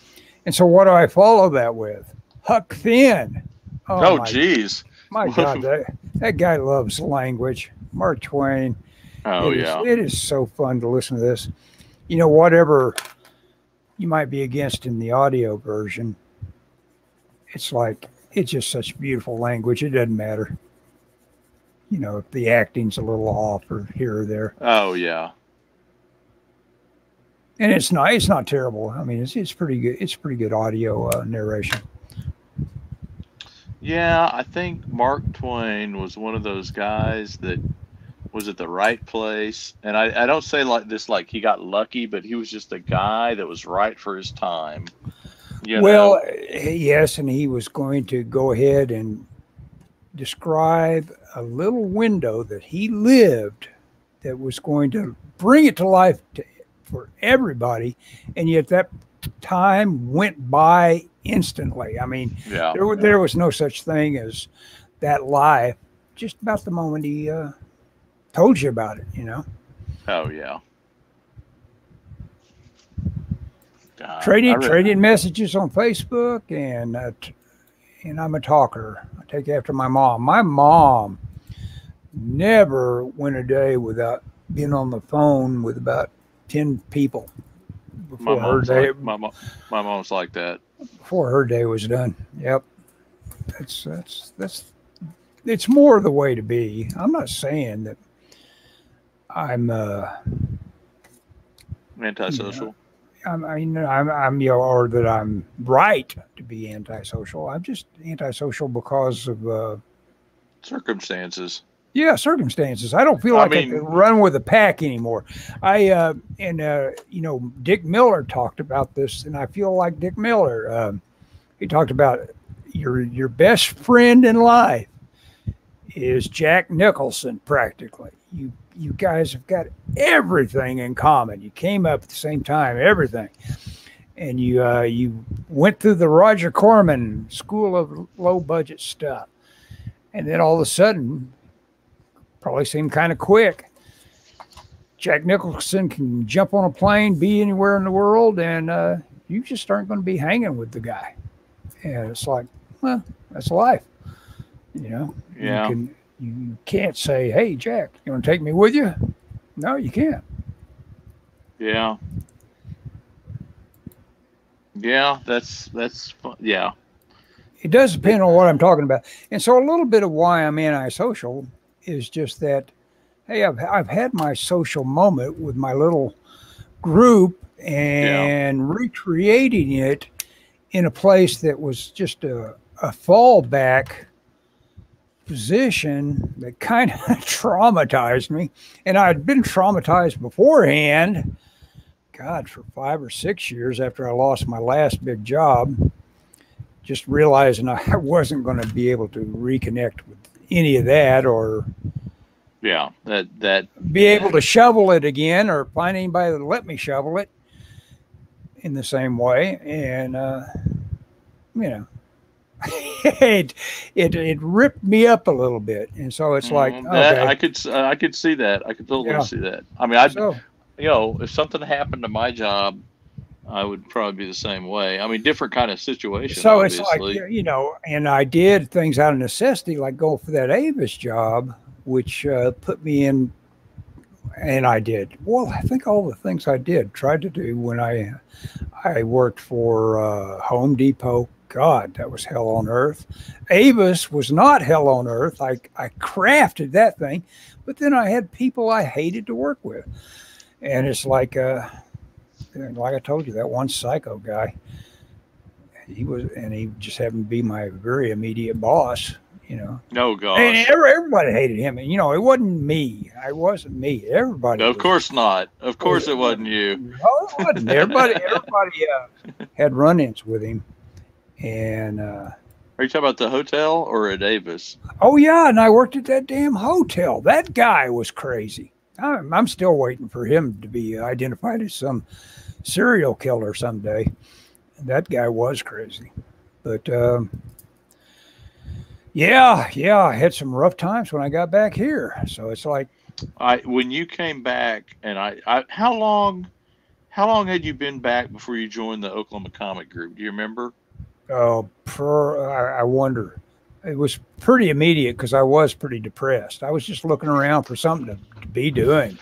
and so what do i follow that with huck finn oh, jeez my, my god that, that guy loves language. Mark twain. Oh it yeah. is, it is so fun to listen to this. You know whatever you might be against in the audio version it's like it's just such beautiful language. It doesn't matter. You know if the acting's a little off or here or there. Oh yeah. And it's not it's not terrible. I mean, it's it's pretty good. It's pretty good audio uh, narration. Yeah, I think Mark Twain was one of those guys that was at the right place. And I, I don't say like this like he got lucky, but he was just a guy that was right for his time. You well, yes, and he was going to go ahead and describe a little window that he lived that was going to bring it to life to for everybody, and yet that time went by instantly. I mean, yeah, there, yeah. there was no such thing as that lie. Just about the moment he uh, told you about it, you know. Oh yeah. Trading trading messages on Facebook, and uh, and I'm a talker. I take after my mom. My mom never went a day without being on the phone with about 10 people her day. Like, my, mom, my mom's like that. Before her day was done. Yep. That's, that's, that's, it's more the way to be. I'm not saying that I'm, uh, antisocial. You know, I mean, I'm, I'm, you know, or that I'm right to be antisocial. I'm just antisocial because of, uh, circumstances. Yeah, circumstances. I don't feel like I, mean- can run with a pack anymore. I uh, and uh, you know Dick Miller talked about this, and I feel like Dick Miller. Um, he talked about your your best friend in life is Jack Nicholson. Practically, you you guys have got everything in common. You came up at the same time, everything, and you uh, you went through the Roger Corman School of Low Budget Stuff, and then all of a sudden probably seemed kind of quick. Jack Nicholson can jump on a plane, be anywhere in the world, and uh, you just aren't going to be hanging with the guy. And it's like, well, that's life. You know, Yeah. you, can, you can't say, hey, Jack, you want to take me with you? No, you can't. Yeah. Yeah, that's that's yeah. It does depend on what I'm talking about. And so a little bit of why I'm antisocial is just that, hey, I've, I've had my social moment with my little group and recreating it in a place that was just a, a fallback position that kind of traumatized me. And I'd been traumatized beforehand, God, for five or six years after I lost my last big job just realizing I wasn't going to be able to reconnect with any of that or Yeah. That that be able to shovel it again or find anybody that let me shovel it in the same way. And, uh, you know, it, it, it ripped me up a little bit. And so it's like, mm, that okay. I could uh, I could see that. I could totally Yeah. see that. I mean, I so, you know, if something happened to my job, I would probably be the same way. I mean, different kind of situation. so it's like, you know, and I did things out of necessity, like go for that Avis job, which uh, put me in and I did. Well, I think all the things I did tried to do when I I worked for uh, Home Depot. God, that was hell on earth. Avis was not hell on earth. I I crafted that thing, but then I had people I hated to work with, and it's like uh, like I told you, that one psycho guy. He was, and he just happened to be my very immediate boss. You know, no gosh. and everybody hated him. And you know, it wasn't me. I wasn't me. Everybody. of was- course not. Of course it wasn't you. No, it wasn't. Everybody, everybody uh, had run-ins with him, and uh, Are you talking about the hotel or at Avis? oh yeah, and I worked at that damn hotel. That guy was crazy. I'm, I'm still waiting for him to be identified as some serial killer someday. That guy was crazy, but um, yeah, yeah, I had some rough times when I got back here. So it's like. I when you came back and I, I how long how long had you been back before you joined the Oklahoma Comic Group? Do you remember? Oh, per, I, I wonder. It was pretty immediate because I was pretty depressed. I was just looking around for something to, to be doing,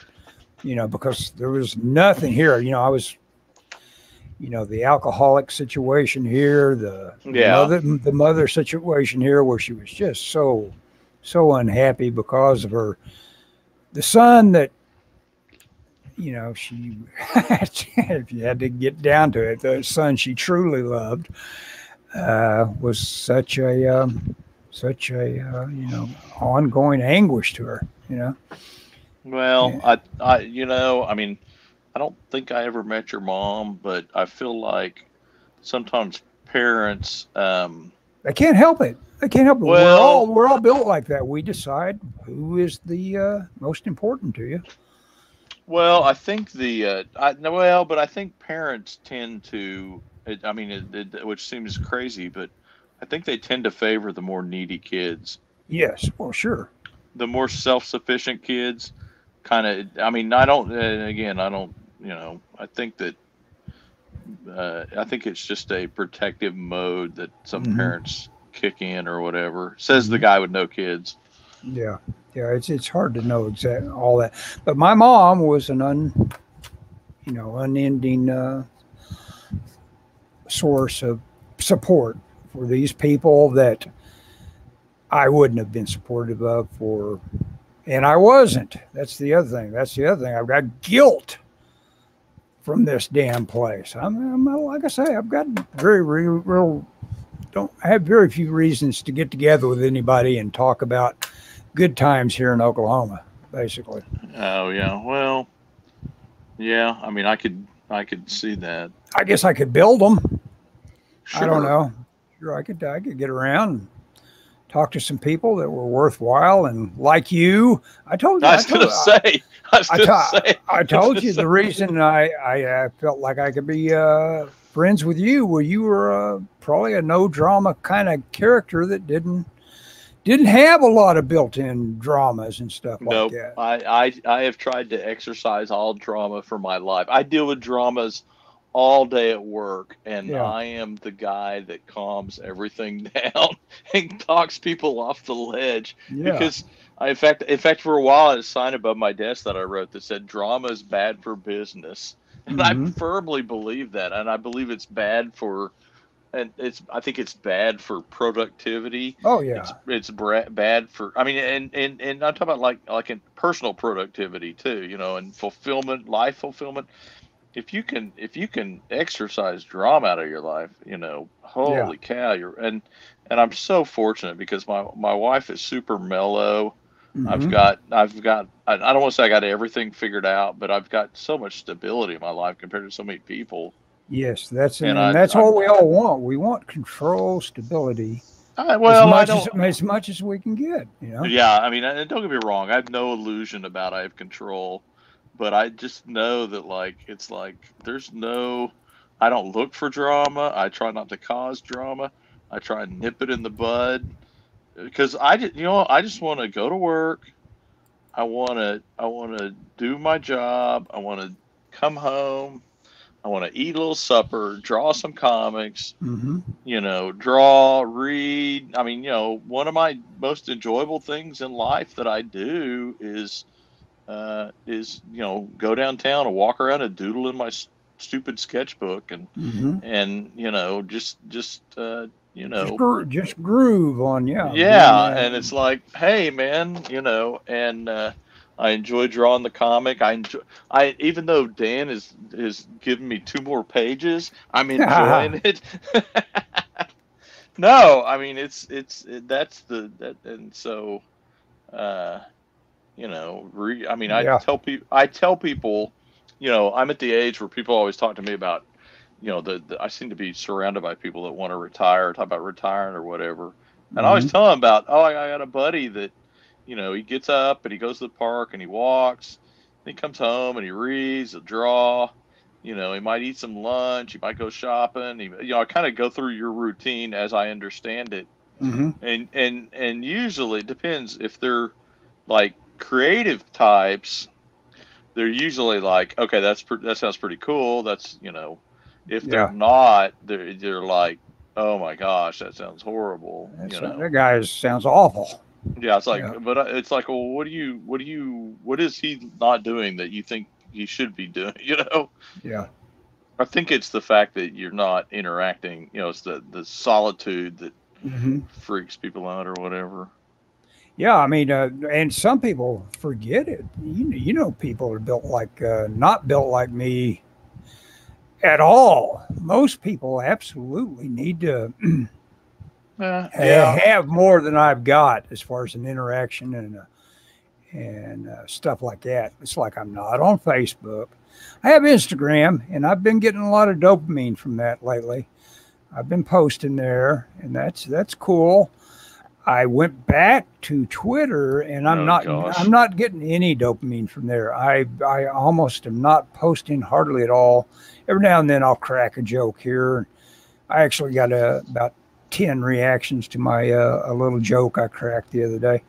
you know, because there was nothing here. You know, I was, you know, the alcoholic situation here, the Yeah. mother, the mother situation here, where she was just so, so unhappy because of her, the son that, you know, she, if you had to get down to it, the son she truly loved uh, was such a um, such a uh, you know ongoing anguish to her. You know, Well, Yeah. I I you know, I mean, I don't think I ever met your mom, but I feel like sometimes parents um they can't help it. They can't help it. we're Well- all we're all built like that. We decide who is the uh, most important to you. Well, I think the uh, I no, well, but I think parents tend to. It, I mean, it, it, which seems crazy, but I think they tend to favor the more needy kids, Yes, well, sure. the more self-sufficient kids. Kind of. I mean, I don't. Again, I don't. You know, I think that. Uh, I think it's just a protective mode that some Mhm. parents kick in or whatever. Says the guy with no kids. Yeah, yeah. It's it's hard to know exactly all that. But my mom was an un, you know, unending uh, source of support for these people that I wouldn't have been supportive of for, and I wasn't. That's the other thing. That's the other thing. I've got guilt from this damn place. I'm, I'm like I say, I've got very real, real don't I have very few reasons to get together with anybody and talk about good times here in Oklahoma, basically. Oh yeah, well, yeah. I mean, I could I could see that. I guess I could build them. Sure. I don't know. Sure, I could I could get around and talk to some people that were worthwhile and like you. I told you. I was gonna say. I I, ta- say. I told you the reason I I uh, felt like I could be uh, friends with you. Well, you were uh, probably a no drama kind of character that didn't didn't have a lot of built-in dramas and stuff like Nope. that. I, I I have tried to exercise all drama for my life. I deal with dramas all day at work, and Yeah. I am the guy that calms everything down and talks people off the ledge. Yeah. Because I, in fact, in fact, for a while, I had a sign above my desk that I wrote that said "Drama is bad for business," and I Mhm. firmly believe that, and I believe it's bad for, and it's I think it's bad for productivity oh yeah. it's it's bra- bad for i mean and and and i'm talking about like like in personal productivity too you know and fulfillment life fulfillment if you can if you can exercise drama out of your life you know holy cow you're and and i'm so fortunate because my my wife is super mellow i've Mhm. got i've got I, I don't want to say i got everything figured out but i've got so much stability in my life compared to so many people Yes, that's And and, I- that's I'm- what we all want. We want control, stability, I, well as i much as, as much as we can get. You know. Yeah, I mean, don't get me wrong. I have no illusion about I have control, but I just know that like it's like there's no. I don't look for drama. I try not to cause drama. I try and nip it in the bud because I just you know I just want to go to work. I want to I want to do my job. I want to come home. I want to eat a little supper, draw some comics, hmm you know, draw, read. I mean, you know, one of my most enjoyable things in life that I do is, uh, is you know, go downtown and walk around and doodle in my s- stupid sketchbook and hmm and you know, just just uh, you Just, know, gro- just groove on yeah. yeah, that. and it's like, hey, man, you know, and uh, I enjoy drawing the comic. I enjoy, I even though Dan is is giving me two more pages, I'm enjoying it. no, I mean it's it's it, that's the that and so, uh, you know, re, I mean I Yeah. tell people I tell people, you know, I'm at the age where people always talk to me about you know, the, the I seem to be surrounded by people that want to retire, talk about retiring or whatever. And I always Mhm. tell them about, oh, I, I got a buddy that, you know, he gets up and he goes to the park and he walks. He comes home and he reads, he'll draw. You know, he might eat some lunch. He might go shopping. He, you know, I kind of go through your routine as I understand it, Mhm. and and and usually it depends if they're like creative types. They're usually like, okay, that's pre- that sounds pretty cool. That's you know, if they're not, they're they're like, oh my gosh, that sounds horrible. That's, you know, that guy sounds awful. yeah, it's like, Yeah. but uh, it's like, well, what do you, what do you, what is he not doing that you think he should be doing? You know, Yeah. I think it's the fact that you're not interacting. You know, it's the the solitude that hmm freaks people out or whatever. Yeah, I mean, uh, and some people forget it. You, you know, people are built like uh, not built like me at all. Most people absolutely need to Uh, ha- have more than I've got as far as an interaction and uh, and uh, stuff like that. It's like I'm not on Facebook. I have Instagram, and I've been getting a lot of dopamine from that lately. I've been posting there, and that's that's cool. I went back to Twitter, and I'm Oh, not gosh. I'm not getting any dopamine from there. I I almost am not posting hardly at all. Every now and then I'll crack a joke here. I actually got a, about 10 reactions to my uh, a little joke I cracked the other day.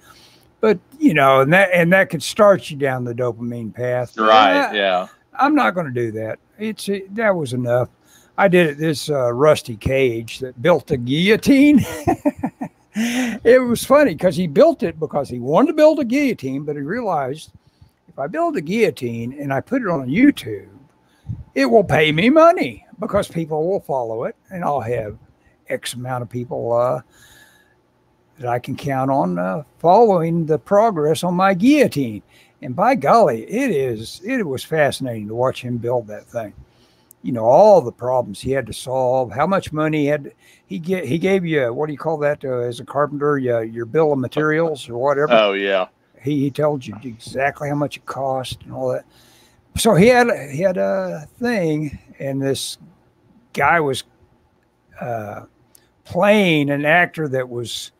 But you know, and that and that could start you down the dopamine path. right. Uh, Yeah. I'm not going to do that. It's it, that was enough. I did it. This uh, Rusty Cage that built a guillotine. it was funny because he built it because he wanted to build a guillotine, but he realized if I build a guillotine and I put it on YouTube, it will pay me money because people will follow it, and I'll have X amount of people uh, that I can count on uh, following the progress on my guillotine. And by golly, it is it was fascinating to watch him build that thing. You know, all the problems he had to solve, how much money he had. He get he gave you what do you call that uh, as a carpenter? Yeah, your bill of materials or whatever. Oh yeah. He he told you exactly how much it cost and all that. So he had he had a thing, and this guy was uh, playing an actor that was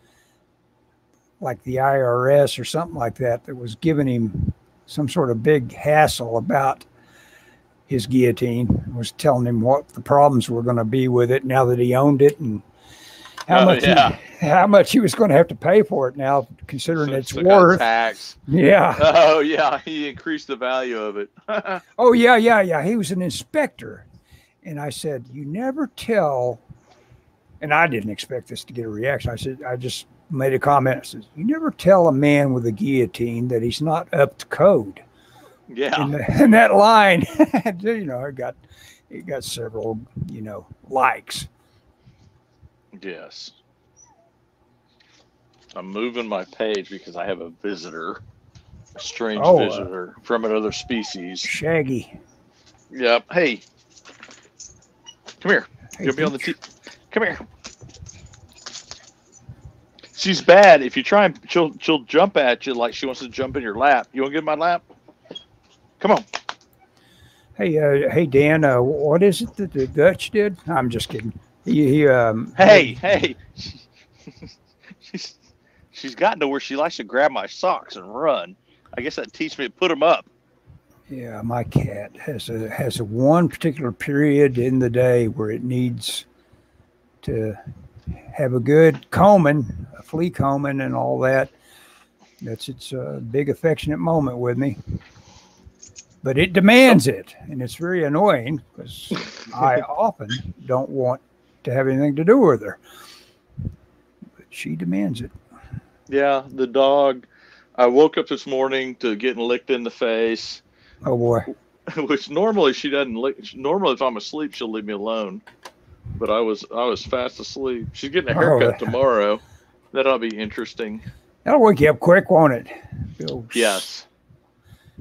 like the IRS or something like that that was giving him some sort of big hassle about his guillotine was telling him what the problems were going to be with it now that he owned it and how Oh, much yeah. he, how much he was going to have to pay for it now considering So its worth tax. yeah. Oh yeah, he increased the value of it. oh yeah yeah yeah. He was an inspector. And i said you never tell and i didn't expect this to get a reaction. I said i just made a comment. I said you never tell a man with a guillotine that he's not up to code yeah. and, and that line, you know, it got it got several, you know, likes. Yes. I'm moving my page because I have a visitor, a strange Oh, uh, visitor from another species. Shaggy. Yep. Hey, come here. Hey, You'll be on the t- Come here. She's bad. If you try and she'll she'll jump at you like she wants to jump in your lap. You want to get in my lap? Come on. Hey, uh, hey, Dan. Uh, what is it that the Dutch did? I'm just kidding. He, he um. Hey, hey. she's she's gotten to where she likes to grab my socks and run. I guess that teaches me to put them up. Yeah, my cat has a has a one particular period in the day where it needs to have a good combing, a flea combing, and all that. That's its uh, big affectionate moment with me. But it demands it, and it's very annoying because I often don't want to have anything to do with her. But she demands it. Yeah, the dog. I woke up this morning to getting licked in the face, Oh boy. which normally she doesn't lick. Normally, if I'm asleep, she'll leave me alone. But I was I was fast asleep. She's getting a Oh, haircut that- tomorrow. That'll be interesting. That'll wake you up quick, won't it? Yes.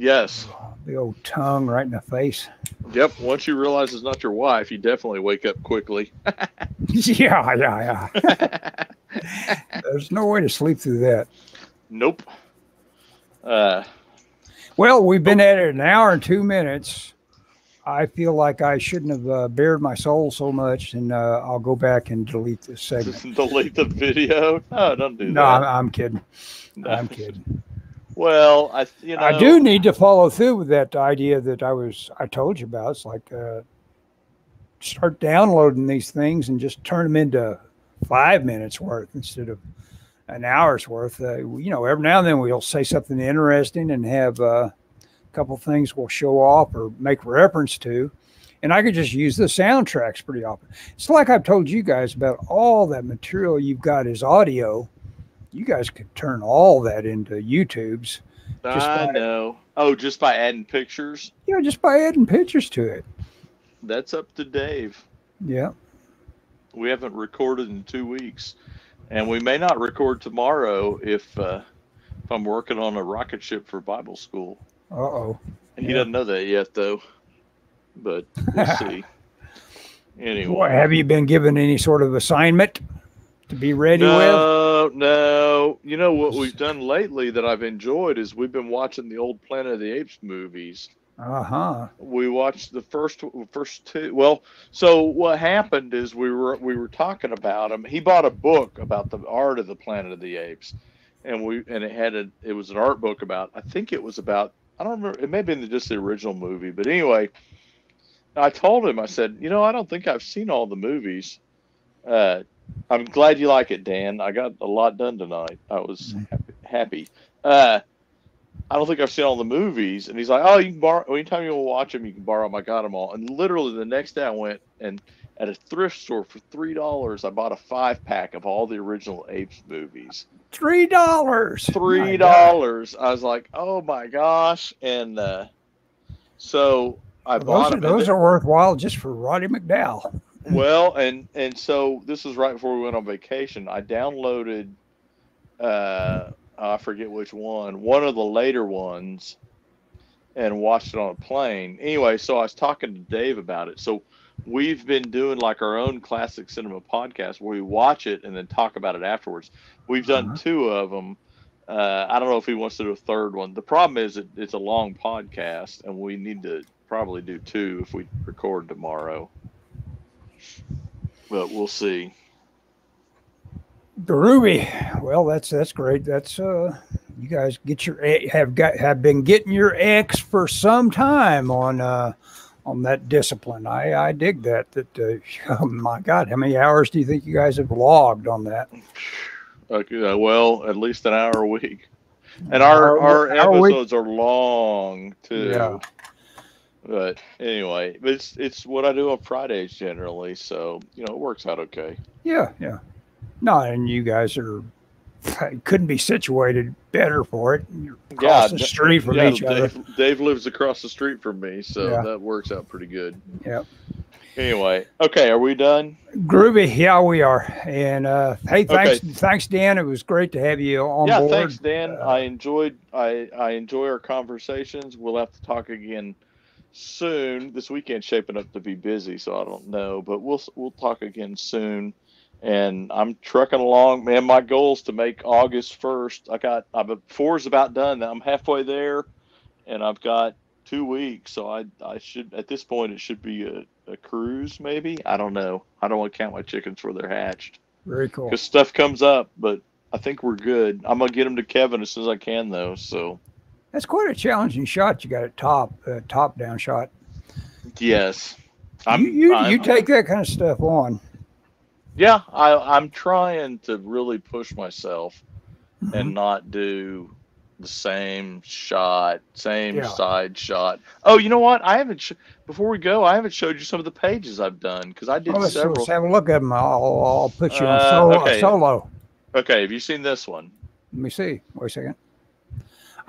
Yes. The old tongue right in the face. Yep. Once you realize it's not your wife, you definitely wake up quickly. yeah, yeah, yeah. There's no way to sleep through that. nope. Uh, Well, we've been at it an hour and two minutes. I feel like I shouldn't have uh, bared my soul so much, and uh, I'll go back and delete this segment. delete the video. No, don't do that. No, I'm. I'm kidding. No. I'm kidding. Well, I you know I do need to follow through with that idea that I was I told you about. It's like uh, start downloading these things and just turn them into five minutes worth instead of an hour's worth. Uh, you know, every now and then we'll say something interesting and have uh, a couple things we'll show off or make reference to. And I could just use the soundtracks pretty often. It's like I've told you guys about all that material you've got is audio. You guys could turn all that into YouTubes just I by- know. Oh, just by adding pictures. Yeah, just by adding pictures to it. That's up to Dave. Yeah. We haven't recorded in two weeks, and we may not record tomorrow if uh, if I'm working on a rocket ship for Bible school. Uh oh. And he doesn't know that yet, though. But we'll see. Anyway. Boy, have you been given any sort of assignment to be ready with? No. You know what we've done lately that I've enjoyed is we've been watching the old Planet of the Apes movies. Uh huh. We watched the first first two. Well, so what happened is we were we were talking about him. He bought a book about the art of the Planet of the Apes, and we and it had a it was an art book about. I think it was about. I don't remember. It may have been just the original movie, but anyway. I told him. I said, you know, I don't think I've seen all the movies. Uh, I'm glad you like it, Dan. I got a lot done tonight. I was happy. happy. Uh, I don't think I've seen all the movies. And he's like, oh, you can borrow, anytime you want to watch them, you can borrow them. I got them all. And literally the next day I went and at a thrift store for $3, I bought a five pack of all the original Apes movies. Three dollars. Three dollars. I was like, oh my gosh. And, uh, so I bought Those, them. and those are worthwhile just for Roddy McDowall. Well, and and so this was right before we went on vacation. I downloaded, uh, I forget which one, one of the later ones, and watched it on a plane. Anyway, so I was talking to Dave about it. So we've been doing like our own classic cinema podcast where we watch it and then talk about it afterwards. We've done Uh-huh. two of them. Uh, I don't know if he wants to do a third one. The problem is it, it's a long podcast, and we need to probably do two if we record tomorrow. But we'll see. Groovy. Well, that's that's great. That's uh, you guys get your have got have been getting your X for some time on uh on that discipline. I I dig that. That uh, oh my God, how many hours do you think you guys have logged on that? Okay, uh, well, at least an hour a week, and our our week? episodes are long too. Yeah. But anyway, it's it's what I do on Fridays generally, so you know it works out okay. Yeah, yeah. No, and you guys are couldn't be situated better for it. You're across the street from yeah, each other. Dave, Dave lives across the street from me, so Yeah. that works out pretty good. Yep. Anyway, okay, are we done? Groovy, yeah, we are. And uh, hey, thanks, thanks, Dan. It was great to have you on yeah, board. thanks, Dan. Uh, I enjoyed I I enjoy our conversations. We'll have to talk again soon. This weekend shaping up to be busy, so I don't know, but we'll we'll talk again soon. And I'm trucking along, man. My goal is to make August first. I got I'm four's about done. I'm halfway there, and I've got two weeks. So I I should at this point it should be a, a cruise maybe. I don't know. I don't want to count my chickens before they're hatched Very cool. because stuff comes up, but I think we're good. I'm gonna get them to Kevin as soon as I can, though. So That's quite a challenging shot. You got a top, uh, top down shot. yes, I'm. you you, I'm- you take that kind of stuff on. Yeah, I, I'm trying to really push myself Mm-hmm. and not do the same shot, same Yeah. side shot. Oh, you know what? I haven't. Sh- before we go, I haven't showed you some of the pages I've done because I did Oh, let's, several. let's have a look at them. I'll, I'll put you on Uh, solo. okay. solo. Okay, have you seen this one? Let me see. Wait a second.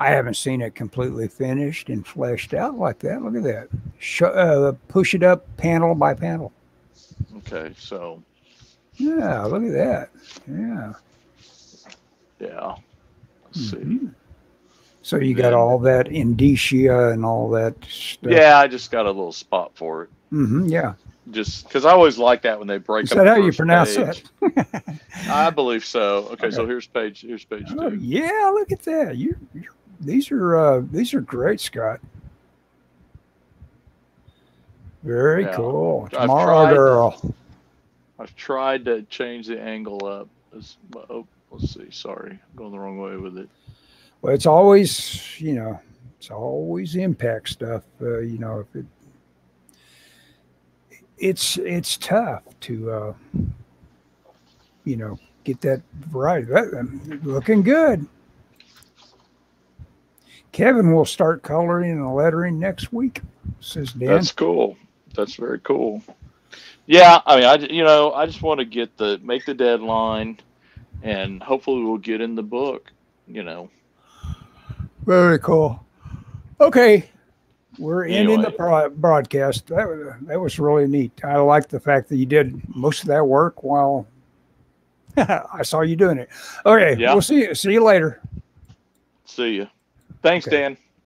I haven't seen it completely finished and fleshed out like that. Look at that. Sh- uh, push it up panel by panel. Okay, so Yeah, look at that. Yeah. yeah, let's see. Mhm. So you got all that indicia and all that stuff. Yeah, I just got a little spot for it. hmm yeah. Just because I always like that when they break. Is that how you pronounce page. that? I believe so. Okay, so here's page. Here's page Oh, two. yeah, look at that. You, you these are uh, these are great, Scott. Very Yeah. cool. I've Tomorrow, tried- girl. I've tried to change the angle up. As, oh, let's see. Sorry, I'm going the wrong way with it. Well, it's always, you know, it's always impact stuff. Uh, you know, if it, it's it's tough to, uh, you know, get that variety. That, um, looking good. Kevin will start coloring and lettering next week, says Dan. That's cool. That's very cool. Yeah, I mean, I you know, I just want to get the make the deadline, and hopefully we'll get in the book. You know, Very cool. Okay. We're ending the broadcast. That was, that was really neat. I like the fact that you did most of that work while I saw you doing it. Okay. Yeah. We'll see you. See you later. see you. Thanks, Okay. Dan.